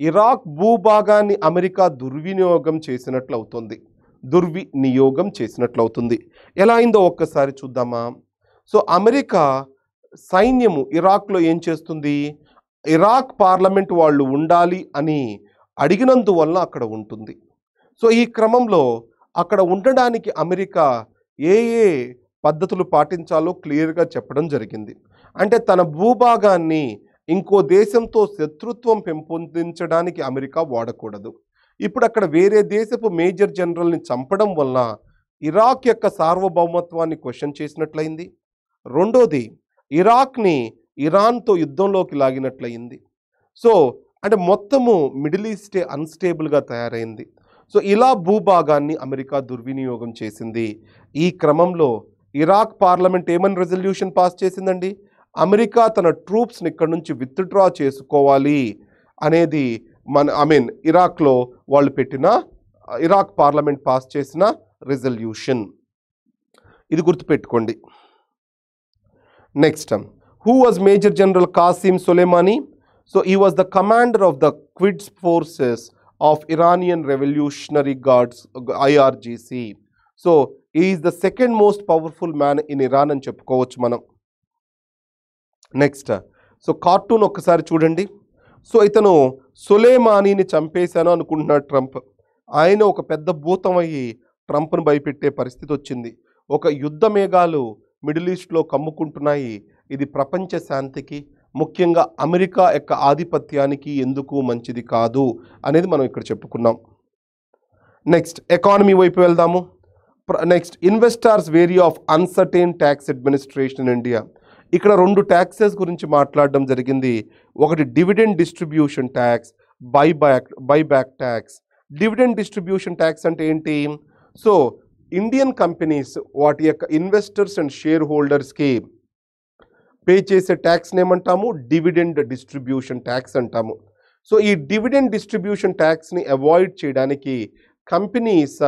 ఇరాక్ భూభాగాన్ని అమెరికా దుర్వినియోగం చేసినట్లు అవుతుంది దుర్వినియోగం చేసినట్లు అవుతుంది ఎలా అయిందో ఒక్కసారి చూద్దామా? సో అమెరికా సైన్యము ఇరాక్లో ఏం చేస్తుంది? ఇరాక్ పార్లమెంట్ వాళ్ళు ఉండాలి అని అడిగినందువల్ల అక్కడ ఉంటుంది. సో ఈ క్రమంలో అక్కడ ఉండడానికి అమెరికా ఏ ఏ పద్ధతులు పాటించాలో క్లియర్గా చెప్పడం జరిగింది. అంటే తన భూభాగాన్ని ఇంకో దేశంతో శత్రుత్వం పెంపొందించడానికి అమెరికా వాడకూడదు. ఇప్పుడు అక్కడ వేరే దేశపు మేజర్ జనరల్ని చంపడం వల్ల ఇరాక్ యొక్క సార్వభౌమత్వాన్ని క్వశ్చన్ చేసినట్లయింది. రెండోది ఇరాక్ని ఇరాన్తో యుద్ధంలోకి లాగినట్లయింది. సో అంటే మొత్తము మిడిల్ ఈస్టే అన్స్టేబుల్గా తయారైంది. సో ఇలా భూభాగాన్ని అమెరికా దుర్వినియోగం చేసింది. ఈ క్రమంలో ఇరాక్ పార్లమెంట్ ఏమని రెజల్యూషన్ పాస్ చేసిందండి? అమెరికా తన ట్రూప్స్ని ఇక్కడ నుంచి విత్డ్రా చేసుకోవాలి అనేది మన ఐ మీన్ ఇరాక్లో వాళ్ళు పెట్టిన ఇరాక్ పార్లమెంట్ పాస్ చేసిన రెజల్యూషన్. ఇది గుర్తుపెట్టుకోండి. Next who was major general Qasem Soleimani so ఈ was the commander of the Quds forces of Iranian revolutionary guards IRGC so is the second most powerful man in Iran అని చెప్పుకోవచ్చు మనం. Next so cartoon ఒక్కసారి చూడండి. So ఇతను సులేమానీని చంపేశాను అనుకుంటున్నాడు Trump. ఆయన ఒక పెద్ద భూతం అయ్యి ట్రంప్ను భయపెట్టే పరిస్థితి వచ్చింది. ఒక యుద్ధ మేఘాలు మిడిల్ ఈస్ట్లో కమ్ముకుంటున్నాయి. ఇది ప్రపంచ శాంతికి ముఖ్యంగా అమెరికా యొక్క ఆధిపత్యానికి ఎందుకు మంచిది కాదు అనేది మనం ఇక్కడ చెప్పుకున్నాం. నెక్స్ట్ ఎకానమీ వైపు వెళ్దాము. Next investors wary of uncertain tax administration in India. ఇక్కడ రెండు ట్యాక్సెస్ గురించి మాట్లాడడం జరిగింది. ఒకటి dividend distribution tax buy back buy back tax. Dividend distribution tax అంటే ఏంటి? సో ఇండియన్ కంపెనీస్ వాటి యొక్క ఇన్వెస్టర్స్ అండ్ షేర్ హోల్డర్స్కి పే చేసే ట్యాక్స్ని ఏమంటాము డివిడెండ్ డిస్ట్రిబ్యూషన్ ట్యాక్స్ అంటాము. సో ఈ డివిడెండ్ డిస్ట్రిబ్యూషన్ ట్యాక్స్ని అవాయిడ్ చేయడానికి కంపెనీస్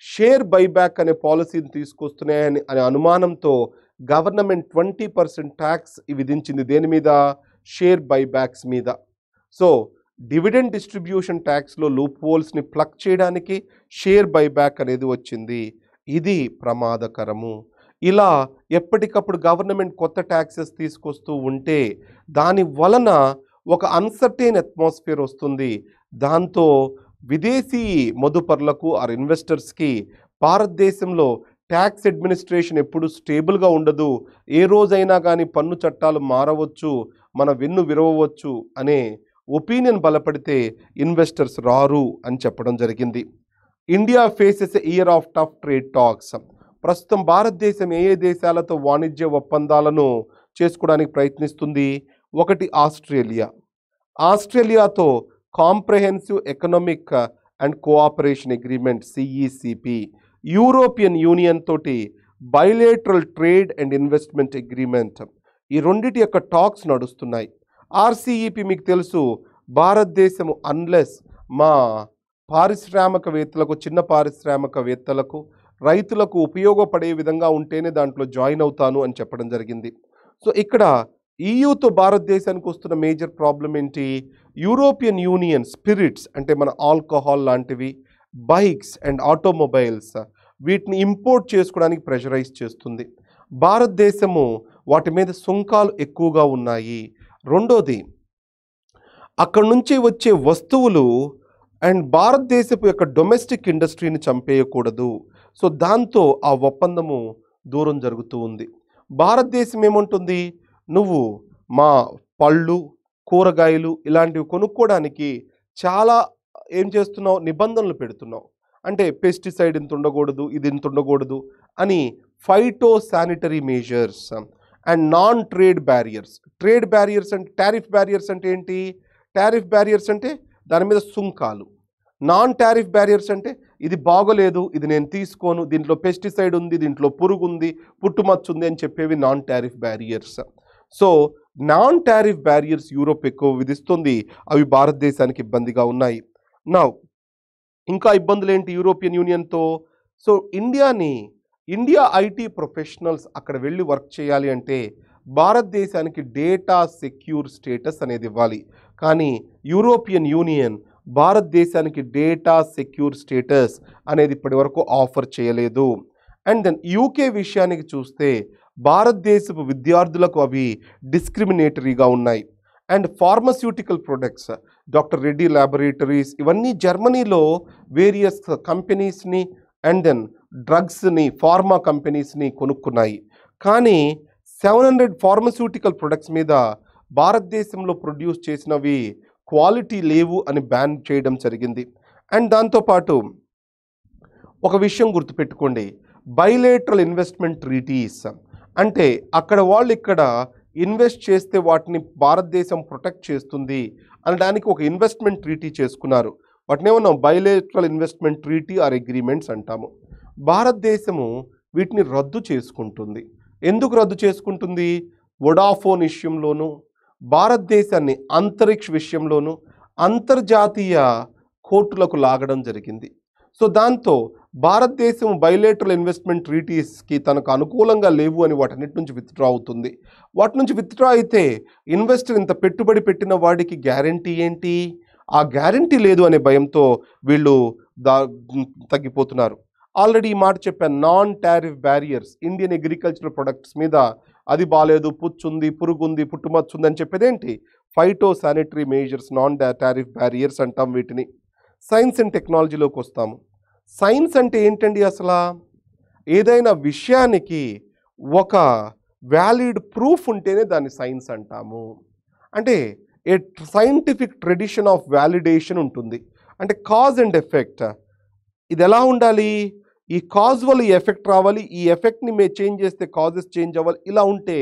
షేర్ బైబ్యాక్ అనే పాలసీని తీసుకొస్తున్నాయని అనే అనుమానంతో గవర్నమెంట్ ట్వంటీ పర్సెంట్ ట్యాక్స్ విధించింది. దేని మీద? షేర్ బైబ్యాక్స్ మీద. సో డివిడెండ్ డిస్ట్రిబ్యూషన్ ట్యాక్స్లో లూప్ హోల్స్ని ప్లక్ చేయడానికి షేర్ బైబ్యాక్ అనేది వచ్చింది. ఇది ప్రమాదకరము. ఇలా ఎప్పటికప్పుడు గవర్నమెంట్ కొత్త ట్యాక్సెస్ తీసుకొస్తూ ఉంటే దాని వలన ఒక అన్సర్టైన్ అట్మాస్ఫియర్ వస్తుంది. దాంతో విదేశీ మదుపర్లకు ఆర్ ఇన్వెస్టర్స్కి భారతదేశంలో ట్యాక్స్ అడ్మినిస్ట్రేషన్ ఎప్పుడు స్టేబుల్గా ఉండదు. ఏ రోజైనా కానీ పన్ను చట్టాలు మారవచ్చు మన వెన్ను విరవవచ్చు అనే ఒపీనియన్ బలపడితే ఇన్వెస్టర్స్ రారు అని చెప్పడం జరిగింది. India faces year of tough trade talks ప్రస్తుతం భారతదేశం ఏ ఏ దేశాలతో వాణిజ్య ఒప్పందాలను చేసుకోవడానికి ప్రయత్నిస్తుంది? ఒకటి Australia. ఆస్ట్రేలియాతో comprehensive economic and cooperation agreement CECP European union తోటి bilateral trade and investment agreement ఈ రెండిటి యొక్క టాక్స్ నడుస్తున్నాయి. ఆర్సీఈపి మీకు తెలుసు భారతదేశం అన్లెస్ మా పారిశ్రామికవేత్తలకు చిన్న పారిశ్రామికవేత్తలకు రైతులకు ఉపయోగపడే విధంగా ఉంటేనే దాంట్లో జాయిన్ అవుతాను అని చెప్పడం జరిగింది. సో ఇక్కడ ఈయూతో భారతదేశానికి వస్తున్న మేజర్ ప్రాబ్లం ఏంటి? యూరోపియన్ యూనియన్ స్పిరిట్స్ అంటే మన ఆల్కహాల్ లాంటివి బైక్స్ అండ్ ఆటోమొబైల్స్ వీటిని ఇంపోర్ట్ చేసుకోవడానికి ప్రెషరైజ్ చేస్తుంది. భారతదేశము వాటి మీద సుంకాలు ఎక్కువగా ఉన్నాయి. రెండోది అక్కడ నుంచి వచ్చే వస్తువులు అండ్ భారతదేశపు యొక్క డొమెస్టిక్ ఇండస్ట్రీని చంపేయకూడదు. సో దాంతో ఆ ఒప్పందము దూరం జరుగుతూ ఉంది. భారతదేశం ఏముంటుంది? నువ్వు మా పళ్ళు కూరగాయలు ఇలాంటివి కొనుక్కోవడానికి చాలా ఏం చేస్తున్నావు? నిబంధనలు పెడుతున్నావు. అంటే పెస్టిసైడ్ ఇంత ఉండకూడదు ఇది ఇంత ఉండకూడదు అని phytosanitary measures and non trade barriers trade barriers అంటే టారిఫ్ బ్యారియర్స్ అంటే ఏంటి? టారిఫ్ బ్యారియర్స్ అంటే దాని మీద సుంకాలు. నాన్ టారిఫ్ బ్యారియర్స్ అంటే ఇది బాగోలేదు ఇది నేను తీసుకోను దీంట్లో పెస్టిసైడ్ ఉంది దీంట్లో పురుగు ఉంది పుట్టుమచ్చు ఉంది అని చెప్పేవి non tariff barriers. So non tariff barriers Europe ఎక్కువ విధిస్తుంది అవి భారతదేశానికి ఇబ్బందిగా ఉన్నాయి. నా ఇంకా ఇబ్బందులు ఏంటి యూరోపియన్ యూనియన్తో? సో ఇండియాని ఇండియా ఐటీ ప్రొఫెషనల్స్ అక్కడ వెళ్ళి వర్క్ చేయాలి అంటే భారతదేశానికి డేటా సెక్యూర్ స్టేటస్ అనేది ఇవ్వాలి. కానీ యూరోపియన్ యూనియన్ భారతదేశానికి డేటా సెక్యూర్ స్టేటస్ అనేది ఇప్పటివరకు ఆఫర్ చేయలేదు. అండ్ దెన్ యూకే విషయానికి చూస్తే భారతదేశపు విద్యార్థులకు అవి డిస్క్రిమినేటరీగా ఉన్నాయి. And pharmaceutical products doctor Reddy laboratories ఇవన్నీ జర్మనీలో వేరియస్ కంపెనీస్ని అండ్ దెన్ డ్రగ్స్ని ఫార్మా కంపెనీస్ని కొనుక్కున్నాయి. కానీ సెవెన్ హండ్రెడ్ ఫార్మస్యూటికల్ ప్రొడక్ట్స్ మీద భారతదేశంలో ప్రొడ్యూస్ చేసినవి క్వాలిటీ లేవు అని బ్యాన్ చేయడం జరిగింది. అండ్ దాంతోపాటు ఒక విషయం గుర్తుపెట్టుకోండి. బైలేటరల్ ఇన్వెస్ట్మెంట్ ట్రీటీస్ అంటే అక్కడ వాళ్ళు ఇక్కడ ఇన్వెస్ట్ చేస్తే వాటిని భారతదేశం ప్రొటెక్ట్ చేస్తుంది అనడానికి ఒక ఇన్వెస్ట్మెంట్ ట్రీటీ చేసుకున్నారు. వాటిని ఏమన్నా bilateral investment treaty or agreements అంటాము. భారతదేశము వీటిని రద్దు చేసుకుంటుంది. ఎందుకు రద్దు చేసుకుంటుంది? వొడాఫోన్ విషయంలోనూ భారతదేశాన్ని అంతరిక్ష విషయంలోనూ అంతర్జాతీయ కోర్టులకు లాగడం జరిగింది. సో దాంతో భారతదేశం బయలేటరల్ ఇన్వెస్ట్మెంట్ ట్రీటీస్కి తనకు అనుకూలంగా లేవు అని వాటన్నిటి నుంచి విత్డ్రా అవుతుంది. వాటి నుంచి విత్డ్రా అయితే ఇన్వెస్టర్ ఇంత పెట్టుబడి పెట్టిన వాడికి గ్యారంటీ ఏంటి? ఆ గ్యారంటీ లేదు అనే భయంతో వీళ్ళు దా తగ్గిపోతున్నారు. ఆల్రెడీ ఈ మాట చెప్పాను non tariff barriers Indian agricultural products మీద అది బాగాలేదు పుచ్చుంది పురుగుంది పుట్టుమచ్చుంది అని చెప్పేది ఏంటి phytosanitary measures non tariff barriers అంటాం వీటిని. సైన్స్ అండ్ టెక్నాలజీలోకి వస్తాము. సైన్స్ అంటే ఏంటండి అసలు? ఏదైనా విషయానికి ఒక వ్యాలిడ్ ప్రూఫ్ ఉంటేనే దాన్ని సైన్స్ అంటాము. అంటే a scientific tradition of validation ఉంటుంది. అంటే కాజ్ అండ్ ఎఫెక్ట్ ఇది ఎలా ఉండాలి? ఈ కాజ్ వల్ల ఈ ఎఫెక్ట్ రావాలి ఈ ఎఫెక్ట్ని మే చేంజ్ చేస్తే కాజెస్ చేంజ్ అవ్వాలి ఇలా ఉంటే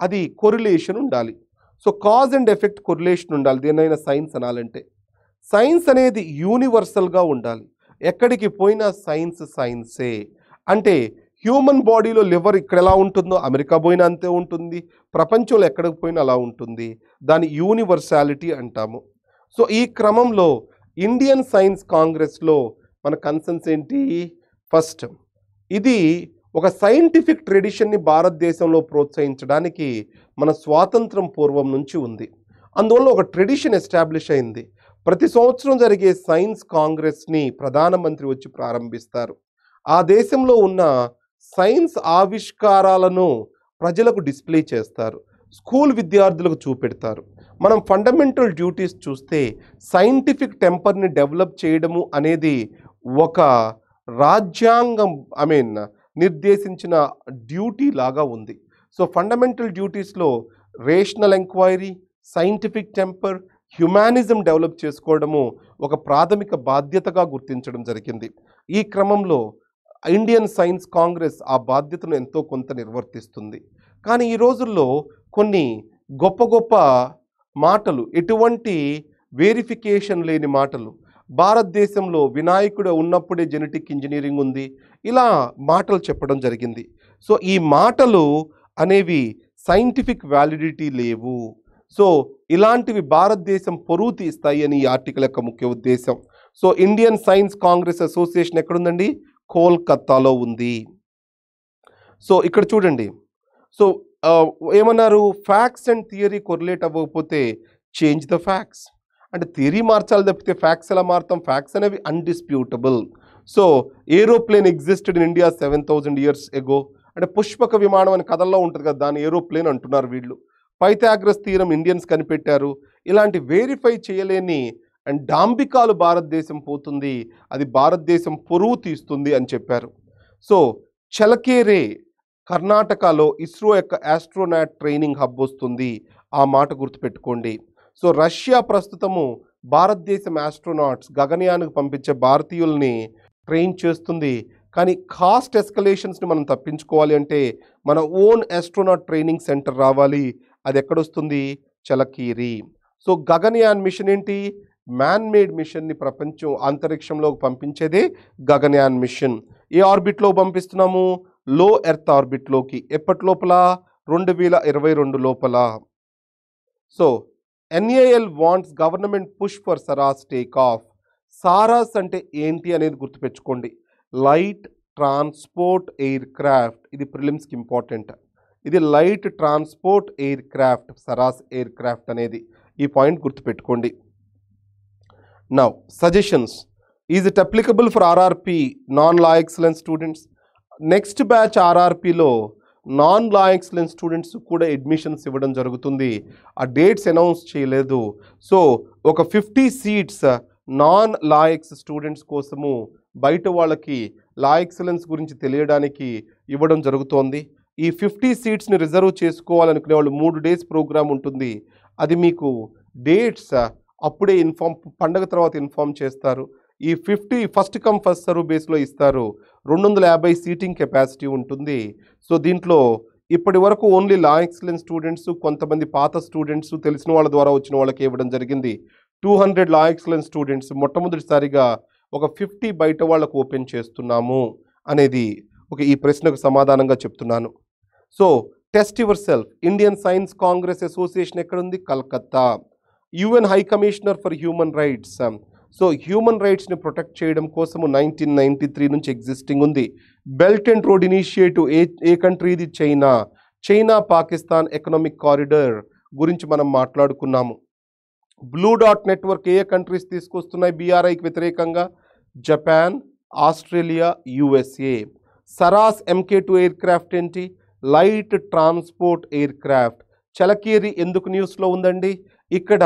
అది కొరిలేషన్ ఉండాలి. So cause and effect correlation ఉండాలి దేనైనా సైన్స్ అనాలంటే. సైన్స్ అనేది యూనివర్సల్గా ఉండాలి. ఎక్కడికి పోయినా సైన్స్ సైన్సే అంటే హ్యూమన్ బాడీలో లివర్ ఇక్కడ ఎలా ఉంటుందో అమెరికా పోయినా అంతే ఉంటుంది ప్రపంచంలో ఎక్కడికి పోయినా అలా ఉంటుంది. దాని యూనివర్సాలిటీ అంటాము. సో ఈ క్రమంలో ఇండియన్ సైన్స్ కాంగ్రెస్లో మన కన్సర్న్స్ ఏంటి? ఫస్ట్ ఇది ఒక సైంటిఫిక్ ట్రెడిషన్ని భారతదేశంలో ప్రోత్సహించడానికి మన స్వాతంత్రం పూర్వం నుంచి ఉంది. అందువల్ల ఒక ట్రెడిషన్ ఎస్టాబ్లిష్ అయింది. ప్రతి సంవత్సరం జరిగే సైన్స్ కాంగ్రెస్ని ప్రధానమంత్రి వచ్చి ప్రారంభిస్తారు. ఆ దేశంలో ఉన్న సైన్స్ ఆవిష్కారాలను ప్రజలకు డిస్ప్లే చేస్తారు. స్కూల్ విద్యార్థులకు చూపెడతారు. మనం ఫండమెంటల్ డ్యూటీస్ చూస్తే సైంటిఫిక్ టెంపర్ని డెవలప్ చేయడము అనేది ఒక రాజ్యాంగం ఐ మీన్ నిర్దేశించిన డ్యూటీ లాగా ఉంది. So fundamental డ్యూటీస్లో rational enquiry scientific temper humanism develop చేసుకోవడము ఒక ప్రాథమిక బాధ్యతగా గుర్తించడం జరిగింది. ఈ క్రమంలో ఇండియన్ సైన్స్ కాంగ్రెస్ ఆ బాధ్యతను ఎంతో కొంత నిర్వర్తిస్తుంది. కానీ ఈ రోజుల్లో కొన్ని గొప్ప గొప్ప మాటలు ఎటువంటి వెరిఫికేషన్ లేని మాటలు భారతదేశంలో వినాయకుడు ఉన్నప్పుడే జెనెటిక్ ఇంజనీరింగ్ ఉంది. ఇలా మాటలు చెప్పడం జరిగింది. సో ఈ మాటలు అనేవి సైంటిఫిక్ వ్యాలిడిటీ లేవు. సో ఇలాంటివి భారతదేశం పొరుగు తీస్తాయి అని ఈ ఆర్టికల్ యొక్క ముఖ్య ఉద్దేశం. So Indian science congress association ఎక్కడుందండి? కోల్కత్తాలో ఉంది. సో ఇక్కడ చూడండి. సో ఏమన్నారు? ఫ్యాక్ట్స్ అండ్ థియరీ కొరిలేట్ అవ్వకపోతే చేంజ్ ద ఫ్యాక్ట్స్ అంటే థియరీ మార్చాలి తప్పితే ఫ్యాక్ట్స్ ఎలా మారుతాం? ఫ్యాక్ట్స్ అనేవి undisputable so aeroplane existed in India seven thousand years ago అంటే పుష్పక విమానం అనే కథల్లో ఉంటుంది కదా దాని ఏరోప్లేన్ అంటున్నారు వీళ్ళు. పైథాగ్రస్ తీరం ఇండియన్స్ కనిపెట్టారు. ఇలాంటి వెరిఫై చేయలేని అండ్ డాంబికాలు భారతదేశం పోతుంది అది భారతదేశం పొరువు తీస్తుంది అని చెప్పారు. సో చలకేరే కర్ణాటకలో ఇస్రో యొక్క ఆస్ట్రోనాట్ ట్రైనింగ్ హబ్ వస్తుంది. ఆ మాట గుర్తుపెట్టుకోండి. సో రష్యా ప్రస్తుతము భారతదేశం ఆస్ట్రోనాట్స్ గగనయానికి పంపించే భారతీయుల్ని ట్రైన్ చేస్తుంది. కానీ కాస్ట్ ఎస్కలేషన్స్ని మనం తప్పించుకోవాలి అంటే మన ఓన్ ఆస్ట్రోనాట్ ట్రైనింగ్ సెంటర్ రావాలి. అది ఎక్కడొస్తుంది? చలకీరి. సో గగనయాన్ మిషన్ ఏంటి? మ్యాన్ మేడ్ మిషన్ని ప్రపంచం అంతరిక్షంలోకి పంపించేదే గగనయాన్ మిషన్. ఏ ఆర్బిట్లో పంపిస్తున్నాము? లో ఎర్త్ ఆర్బిట్లోకి. ఎప్పటి లోపల? రెండు వేల ఇరవై రెండు లోపల. So NAL wants government push for Saras take off Saras అంటే ఏంటి అనేది గుర్తుపెట్టుకోండి లైట్ ట్రాన్స్పోర్ట్ ఎయిర్ క్రాఫ్ట్ ఇది ప్రిలిమ్స్కి ఇంపార్టెంట్ ఇది light transport aircraft Saras aircraft అనేది. ఈ పాయింట్ గుర్తుపెట్టుకోండి. Now suggestions is it applicable for RRP non law excellence students next batch ఆర్ఆర్పిలో non law excellence students కూడా అడ్మిషన్స్ ఇవ్వడం జరుగుతుంది. ఆ డేట్స్ అనౌన్స్ చేయలేదు. సో ఒక fifty seats non law ex students కోసము బయట వాళ్ళకి లా ఎక్సలెన్స్ గురించి తెలియడానికి ఇవ్వడం జరుగుతోంది. ఈ ఫిఫ్టీ సీట్స్ని రిజర్వ్ చేసుకోవాలనుకునే వాళ్ళు మూడు డేస్ ప్రోగ్రామ్ ఉంటుంది. అది మీకు డేట్స్ అప్పుడే ఇన్ఫామ్ పండగ తర్వాత ఇన్ఫామ్ చేస్తారు. ఈ fifty first come first serve బేస్లో ఇస్తారు. రెండు వందల యాభై సీటింగ్ కెపాసిటీ ఉంటుంది. సో దీంట్లో ఇప్పటి వరకు ఓన్లీ లా ఎక్సలెన్స్ స్టూడెంట్స్ కొంతమంది పాత స్టూడెంట్స్ తెలిసిన వాళ్ళ ద్వారా వచ్చిన వాళ్ళకి ఇవ్వడం జరిగింది. Two hundred law excellence students మొట్టమొదటిసారిగా ఒక ఫిఫ్టీ బయట వాళ్ళకు ఓపెన్ చేస్తున్నాము అనేది ఒక ఈ ప్రశ్నకు సమాధానంగా చెప్తున్నాను. So test yourself. Indian science congress association ఎక్కడుంది? Calcutta. UN high commissioner for human rights. So human రైట్స్ని protect చేయడం కోసము నైన్టీన్ నైన్టీ త్రీ నుంచి ఎగ్జిస్టింగ్ ఉంది. బెల్ట్ అండ్ రోడ్ ఇనిషియేటివ్ ఏ ఏ కంట్రీది China China Pakistan economic corridor గురించి మనం మాట్లాడుకున్నాము. బ్లూ డాట్ నెట్వర్క్ ఏ కంట్రీస్ తీసుకొస్తున్నాయి? బీఆర్ఐకి వ్యతిరేకంగా Japan Australia USA Saras MK two aircraft ఏంటి? Light transport aircraft Challakere ఎందుకు న్యూస్లో ఉందండి? ఇక్కడ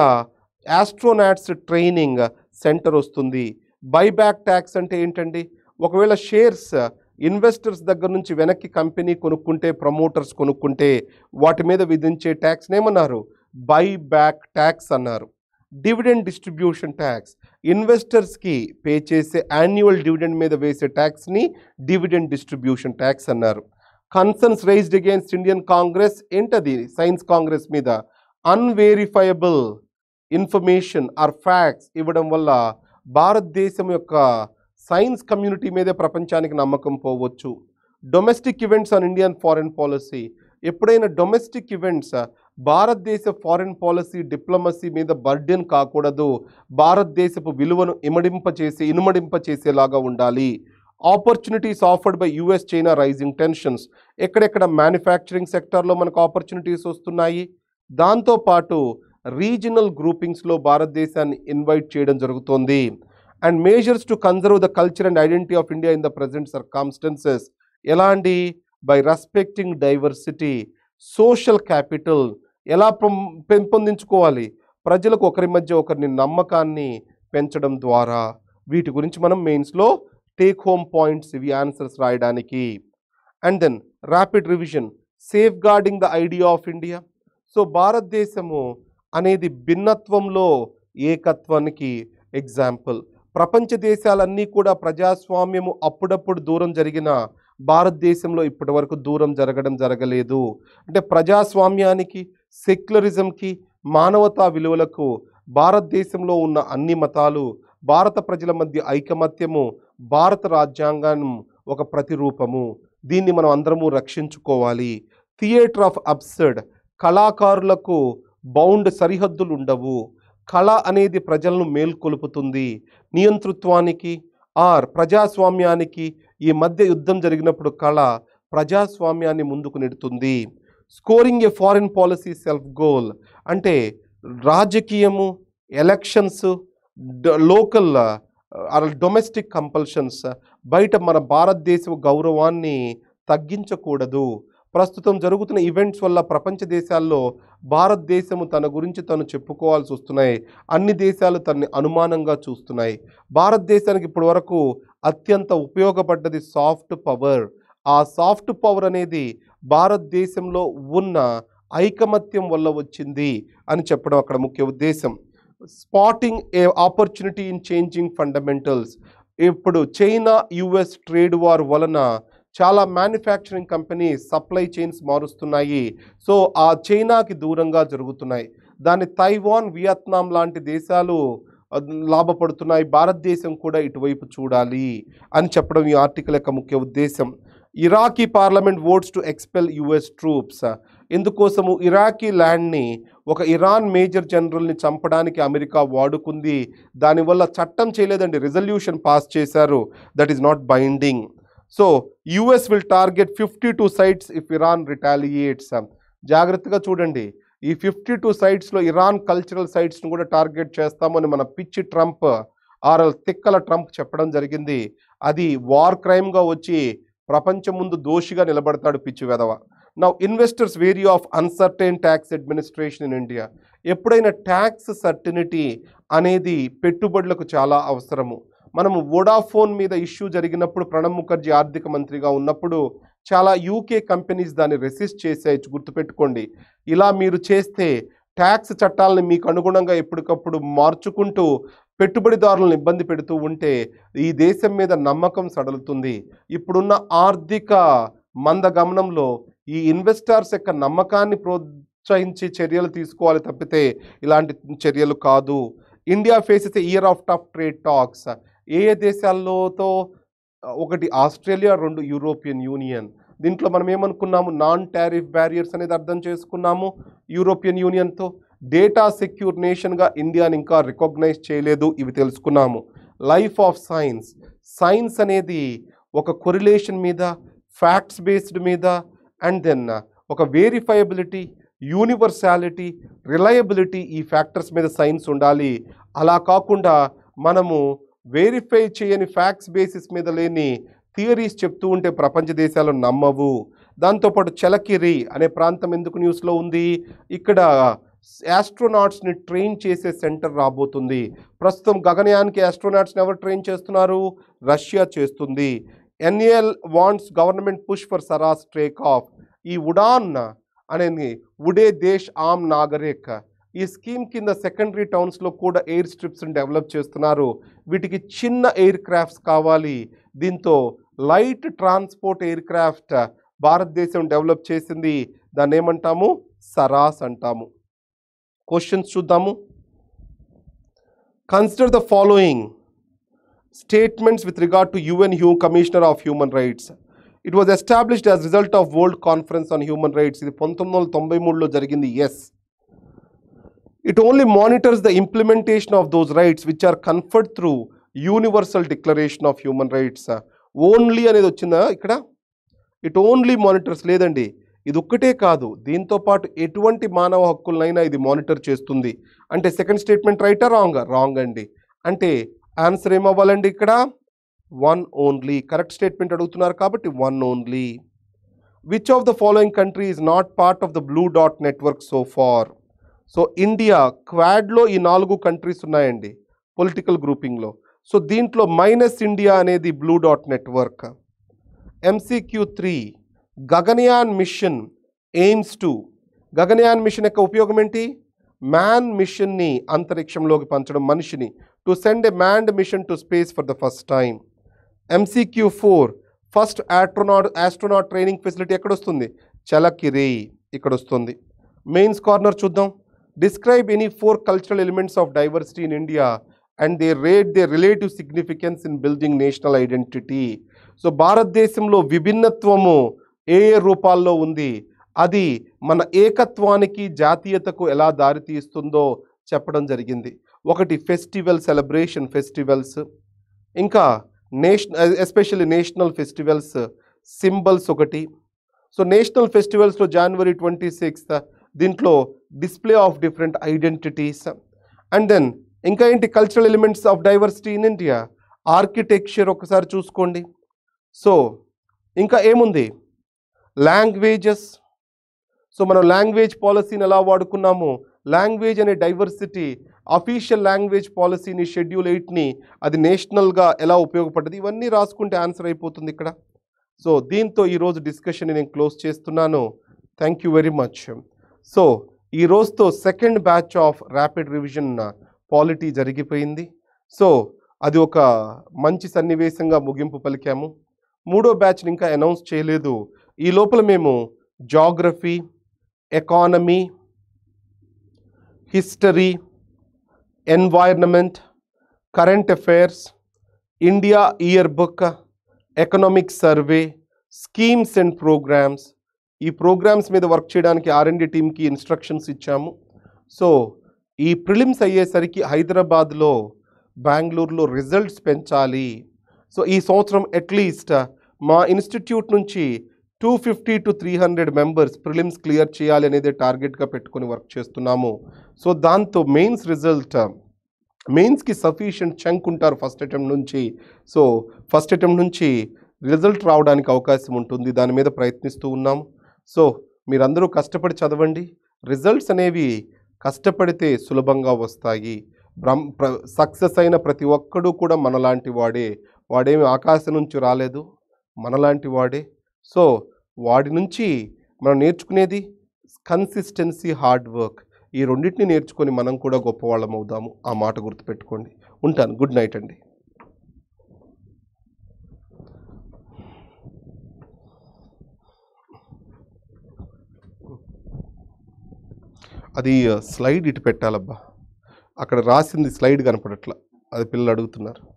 యాస్ట్రోనాట్స్ ట్రైనింగ్ సెంటర్ వస్తుంది. బైబ్యాక్ ట్యాక్స్ అంటే ఏంటండి? ఒకవేళ షేర్స్ ఇన్వెస్టర్స్ దగ్గర నుంచి వెనక్కి కంపెనీ కొనుక్కుంటే ప్రమోటర్స్ కొనుక్కుంటే వాటి మీద విధించే ట్యాక్స్ని ఏమన్నారు? బైబ్యాక్ ట్యాక్స్ అన్నారు. డివిడెండ్ డిస్ట్రిబ్యూషన్ ట్యాక్స్ ఇన్వెస్టర్స్కి పే చేసే యాన్యువల్ డివిడెండ్ మీద వేసే ట్యాక్స్ని డివిడెండ్ డిస్ట్రిబ్యూషన్ ట్యాక్స్ అన్నారు. Concerns raised against Indian congress ఏంటది? సైన్స్ కాంగ్రెస్ మీద. అన్వేరిఫైయబుల్ ఇన్ఫర్మేషన్ ఆర్ ఫ్యాక్ట్స్ ఇవ్వడం వల్ల భారతదేశం యొక్క సైన్స్ కమ్యూనిటీ మీదే ప్రపంచానికి నమ్మకం పోవచ్చు. Domestic events on Indian foreign policy ఎప్పుడైనా డొమెస్టిక్ ఈవెంట్స్ భారతదేశ ఫారెన్ పాలసీ డిప్లొమసీ మీద బర్డెన్ కాకూడదు. భారతదేశపు విలువను ఇమడింప చేసే ఇనుమడింప చేసేలాగా ఉండాలి. Opportunities afforded by US China rising tensions ఎక్కడెక్కడ మ్యానుఫ్యాక్చరింగ్ సెక్టార్లో మనకు ఆపర్చునిటీస్ వస్తున్నాయి. దాంతోపాటు రీజనల్ గ్రూపింగ్స్లో భారతదేశాన్ని ఇన్వైట్ చేయడం జరుగుతోంది. And measures to conserve the culture and identity of India in the present circumstances ఎలాంటి? By respecting diversity social capital ఎలా పెం- పెంపొందించుకోవాలి? ప్రజలకు ఒకరి మధ్య ఒకరిని నమ్మకాన్ని పెంచడం ద్వారా. వీటి గురించి మనం మెయిన్స్లో టేక్ హోమ్ పాయింట్స్ ఇవి ఆన్సర్స్ రాయడానికి. And then rapid revision safeguarding the idea of India so భారతదేశము అనేది భిన్నత్వంలో ఏకత్వానికి ఎగ్జాంపుల్. ప్రపంచ దేశాలన్నీ కూడా ప్రజాస్వామ్యము అప్పుడప్పుడు దూరం జరిగిన భారతదేశంలో ఇప్పటి వరకు దూరం జరగడం జరగలేదు. అంటే ప్రజాస్వామ్యానికి సెక్యులరిజంకి మానవతా విలువలకు భారతదేశంలో ఉన్న అన్ని మతాలు భారత ప్రజల మధ్య ఐకమత్యము భారత రాజ్యాంగం ఒక ప్రతిరూపము. దీన్ని మనం అందరము రక్షించుకోవాలి. థియేటర్ ఆఫ్ అబ్సర్డ్ కళాకారులకు బౌండ్ సరిహద్దులు ఉండవు కళ అనేది ప్రజలను మేల్కొలుపుతుంది. నియంతృత్వానికి ఆర్ ప్రజాస్వామ్యానికి ఈ మధ్య యుద్ధం జరిగినప్పుడు కళ ప్రజాస్వామ్యాన్ని ముందుకు నెడుతుంది. Scoring a foreign policy self goal అంటే రాజకీయము ఎలక్షన్స్ లోకల్ డొమెస్టిక్ కంపల్షన్స్ బయట మన భారతదేశ గౌరవాన్ని తగ్గించకూడదు. ప్రస్తుతం జరుగుతున్న ఈవెంట్స్ వల్ల ప్రపంచ దేశాల్లో భారతదేశము తన గురించి తను చెప్పుకోవాల్సి వస్తున్నాయి. అన్ని దేశాలు తనని అనుమానంగా చూస్తున్నాయి. భారతదేశానికి ఇప్పటి వరకు అత్యంత ఉపయోగపడ్డది సాఫ్ట్ పవర్ ఆ సాఫ్ట్ పవర్ అనేది భారతదేశంలో ఉన్న ఐకమత్యం వల్ల వచ్చింది అని చెప్పడం అక్కడ ముఖ్య ఉద్దేశం. Spotting a opportunity in changing fundamentals ఇప్పుడు చైనా యుఎస్ ట్రేడ్ వార్ వలన చాలా మ్యానుఫ్యాక్చరింగ్ కంపెనీ సప్లై చైన్స్ మారుస్తున్నాయి. సో ఆ చైనాకి దూరంగా జరుగుతున్నాయి. దాని తైవాన్ వియత్నాం లాంటి దేశాలు లాభపడుతున్నాయి. భారతదేశం కూడా ఇటువైపు చూడాలి అని చెప్పడం ఈ ఆర్టికల్ యొక్క ముఖ్య ఉద్దేశం. Iraqi parliament votes to expel US troops ఎందుకోసము Iraqi ల్యాండ్ని ఒక ఇరాన్ మేజర్ జనరల్ని చంపడానికి అమెరికా వాడుకుంది. దానివల్ల చట్టం చేయలేదండి. రిజల్యూషన్ పాస్ చేశారు. That is not binding so US will target fifty two sites if Iran retaliates జాగ్రత్తగా చూడండి. ఈ ఫిఫ్టీ టూ సైట్స్లో ఇరాన్ కల్చరల్ సైట్స్ను కూడా టార్గెట్ చేస్తామని మన పిచ్చి ట్రంప్ ఆర్ఎల్ తిక్కల ట్రంప్ చెప్పడం జరిగింది. అది వార్ క్రైమ్గా వచ్చి ప్రపంచం ముందు దోషిగా నిలబడతాడు పిచ్చి వెధవ నా investors wary of uncertain tax administration in India ఎప్పుడైనా ట్యాక్స్ సర్టినిటీ అనేది పెట్టుబడులకు చాలా అవసరము. మనం వోడాఫోన్ మీద ఇష్యూ జరిగినప్పుడు ప్రణబ్ ముఖర్జీ ఆర్థిక మంత్రిగా ఉన్నప్పుడు చాలా యూకే కంపెనీస్ దాన్ని రెసిస్ట్ చేసే గుర్తుపెట్టుకోండి. ఇలా మీరు చేస్తే ట్యాక్స్ చట్టాలని మీకు అనుగుణంగా ఎప్పటికప్పుడు మార్చుకుంటూ పెట్టుబడిదారులను ఇబ్బంది పెడుతూ ఉంటే ఈ దేశం మీద నమ్మకం సడలుతుంది. ఇప్పుడున్న ఆర్థిక మందగమనంలో ఈ ఇన్వెస్టర్స్ యొక్క నమ్మకాన్ని ప్రోత్సహించే చర్యలు తీసుకోవాలి తప్పితే ఇలాంటి చర్యలు కాదు. India faces year of tough trade talks. ఏ ఏ దేశాల్లోతో ఒకటి ఆస్ట్రేలియా రెండు యూరోపియన్ యూనియన్. దీంట్లో మనం ఏమనుకున్నాము? నాన్ టారిఫ్ బ్యారియర్స్ అనేది అర్థం చేసుకున్నాము యూరోపియన్ యూనియన్తో. డేటా సెక్యూర్ నేషన్గా ఇండియాని ఇంకా రికగ్నైజ్ చేయలేదు ఇవి తెలుసుకున్నాము. Life of science. సైన్స్ అనేది ఒక కొరిలేషన్ మీద ఫ్యాక్ట్స్ బేస్డ్ మీద అండ్ దెన్ ఒక వేరిఫైబిలిటీ యూనివర్సాలిటీ రిలయబిలిటీ ఈ ఫ్యాక్టర్స్ మీద సైన్స్ ఉండాలి. అలా కాకుండా మనము వెరిఫై చేయని ఫ్యాక్ట్స్ బేసిస్ మీద లేని థియరీస్ చెప్తూ ఉంటే ప్రపంచ దేశాలు నమ్మవు. దాంతోపాటు చలకిరి అనే ప్రాంతం ఎందుకు న్యూస్లో ఉంది? ఇక్కడ యాస్ట్రోనాట్స్ని ట్రైన్ చేసే సెంటర్ రాబోతుంది. ప్రస్తుతం గగనయానికి యాస్ట్రోనాట్స్ని ఎవరు ట్రైన్ చేస్తున్నారు? రష్యా చేస్తుంది. NAL wants government push for Saras takeoff. ఈ ఉడాన్ అనేది ఉడే దేశ్ ఆమ్ నాగరిక్ ఈ స్కీమ్ కింద సెకండరీ టౌన్స్లో కూడా ఎయిర్ స్ట్రిప్స్ని డెవలప్ చేస్తున్నారు. వీటికి చిన్న ఎయిర్ క్రాఫ్ట్స్ కావాలి. దీంతో లైట్ ట్రాన్స్పోర్ట్ ఎయిర్ క్రాఫ్ట్ భారతదేశం డెవలప్ చేసింది. దాన్ని ఏమంటాము? సరాస్ అంటాము. క్వశ్చన్స్ చూద్దాము. Consider the following statements with regard to UN high commissioner of human rights it was established as result of world conference on human rights ఇది పంతొమ్మిది వందల తొంభై మూడులో జరిగింది. Yes it only monitors the implementation of those rights which are conferred through universal declaration of human rights only అనేది వచ్చిందా ఇక్కడ? It only monitors లేదండి. ఇది ఒక్కటే కాదు. దీంతో పాటు ఎటువంటి మానవ హక్కులనైనా ఇది మానిటర్ చేస్తుంది. అంటే సెకండ్ స్టేట్మెంట్ రైటా రాంగ్ రాంగ్ అండి. అంటే ఆన్సర్ ఏమవ్వాలండి ఇక్కడ? వన్ ఓన్లీ కరెక్ట్ స్టేట్మెంట్ అడుగుతున్నారు కాబట్టి one only which of the following country is not part of the blue dot network so far so India క్వాడ్లో ఈ నాలుగు కంట్రీస్ ఉన్నాయండి పొలిటికల్ గ్రూపింగ్లో. సో దీంట్లో మైనస్ ఇండియా అనేది blue dot network. MCQ three Gaganyaan mission aims to Gaganyaan mission యొక్క ఉపయోగం ఏంటి? Man మిషన్ని అంతరిక్షంలోకి పంచడం మనిషిని to send a manned mission to space for the first time MCQ four first astronaut astronaut training facility ఎక్కడ వస్తుంది చలకిరే ఇక్కడ వస్తుంది మెయిన్స్ కార్నర్ చూద్దాం. Describe any four cultural elements of diversity in India and they rate their relative significance in building national identity so భారతదేశంలో విభిన్నత్వము ఏ ఏ రూపాల్లో ఉంది? అది మన ఏకత్వానికి జాతీయతకు ఎలా దారితీస్తుందో చెప్పడం జరిగింది. ఒకటి ఫెస్టివల్ సెలబ్రేషన్ ఫెస్టివల్స్ ఇంకా nation especially national festivals symbols ఒకటి. సో నేషనల్ ఫెస్టివల్స్లో జనవరి ట్వంటీ సిక్స్త్ దీంట్లో display of different identities and then ఇంకా ఏంటి cultural elements of diversity in India architecture ఒకసారి చూసుకోండి. సో ఇంకా ఏముంది? లాంగ్వేజెస్ సో మనం లాంగ్వేజ్ పాలసీని ఎలా వాడుకున్నాము? లాంగ్వేజ్ అనే డైవర్సిటీ అఫీషియల్ లాంగ్వేజ్ పాలసీని షెడ్యూల్ ఎయిట్ని అది నేషనల్గా ఎలా ఉపయోగపడ్డది? ఇవన్నీ రాసుకుంటే ఆన్సర్ అయిపోతుంది ఇక్కడ. సో దీంతో ఈరోజు డిస్కషన్ నేను క్లోజ్ చేస్తున్నాను. Thank you very much so ఈ రోజుతో second batch of rapid revision polity జరిగిపోయింది. సో అది ఒక మంచి సన్నివేశంగా ముగింపు పలికాము. మూడో బ్యాచ్ని ఇంకా అనౌన్స్ చేయలేదు. ఈ లోపల మేము geography economy history environment current affairs India year book economic survey schemes and programmes ఈ ప్రోగ్రామ్స్ మీద వర్క్ చేయడానికి ఆర్ఎండి టీమ్కి ఇన్స్ట్రక్షన్స్ ఇచ్చాము. సో ఈ ప్రిలిమ్స్ అయ్యేసరికి హైదరాబాద్లో బెంగళూరులో రిజల్ట్స్ పెంచాలి. సో ఈ సంవత్సరం అట్లీస్ట్ మా ఇన్స్టిట్యూట్ నుంచి two fifty to three hundred members prelims clear చేయాలి అనేది టార్గెట్గా పెట్టుకొని వర్క్ చేస్తున్నాము. సో దాంతో మెయిన్స్ రిజల్ట్ మెయిన్స్కి సఫిషియంట్ చంక్ ఉంటారు ఫస్ట్ అటెంప్ట్ నుంచి. సో ఫస్ట్ అటెంప్ట్ నుంచి రిజల్ట్ రావడానికి అవకాశం ఉంటుంది. దాని మీద ప్రయత్నిస్తూ ఉన్నాము సో మీరందరూ కష్టపడి చదవండి. రిజల్ట్స్ అనేవి కష్టపడితే సులభంగా వస్తాయి. బ్రహ్మ ప్ర సక్సెస్ అయిన ప్రతి ఒక్కడు కూడా మనలాంటి వాడే. వాడేమి ఆకాశం నుంచి రాలేదు. మనలాంటి వాడే. సో వాడి నుంచి మనం నేర్చుకునేది కన్సిస్టెన్సీ హార్డ్ వర్క్. ఈ రెండింటిని నేర్చుకొని మనం కూడా గొప్పవాళ్ళం అవుదాము ఆ మాట గుర్తుపెట్టుకోండి. ఉంటాను. గుడ్ నైట్ అండి. అది స్లైడ్ ఇటు పెట్టాలబ్బా. అక్కడ రాసింది స్లైడ్ కనపడట్లా. అది పిల్లలు అడుగుతున్నారు.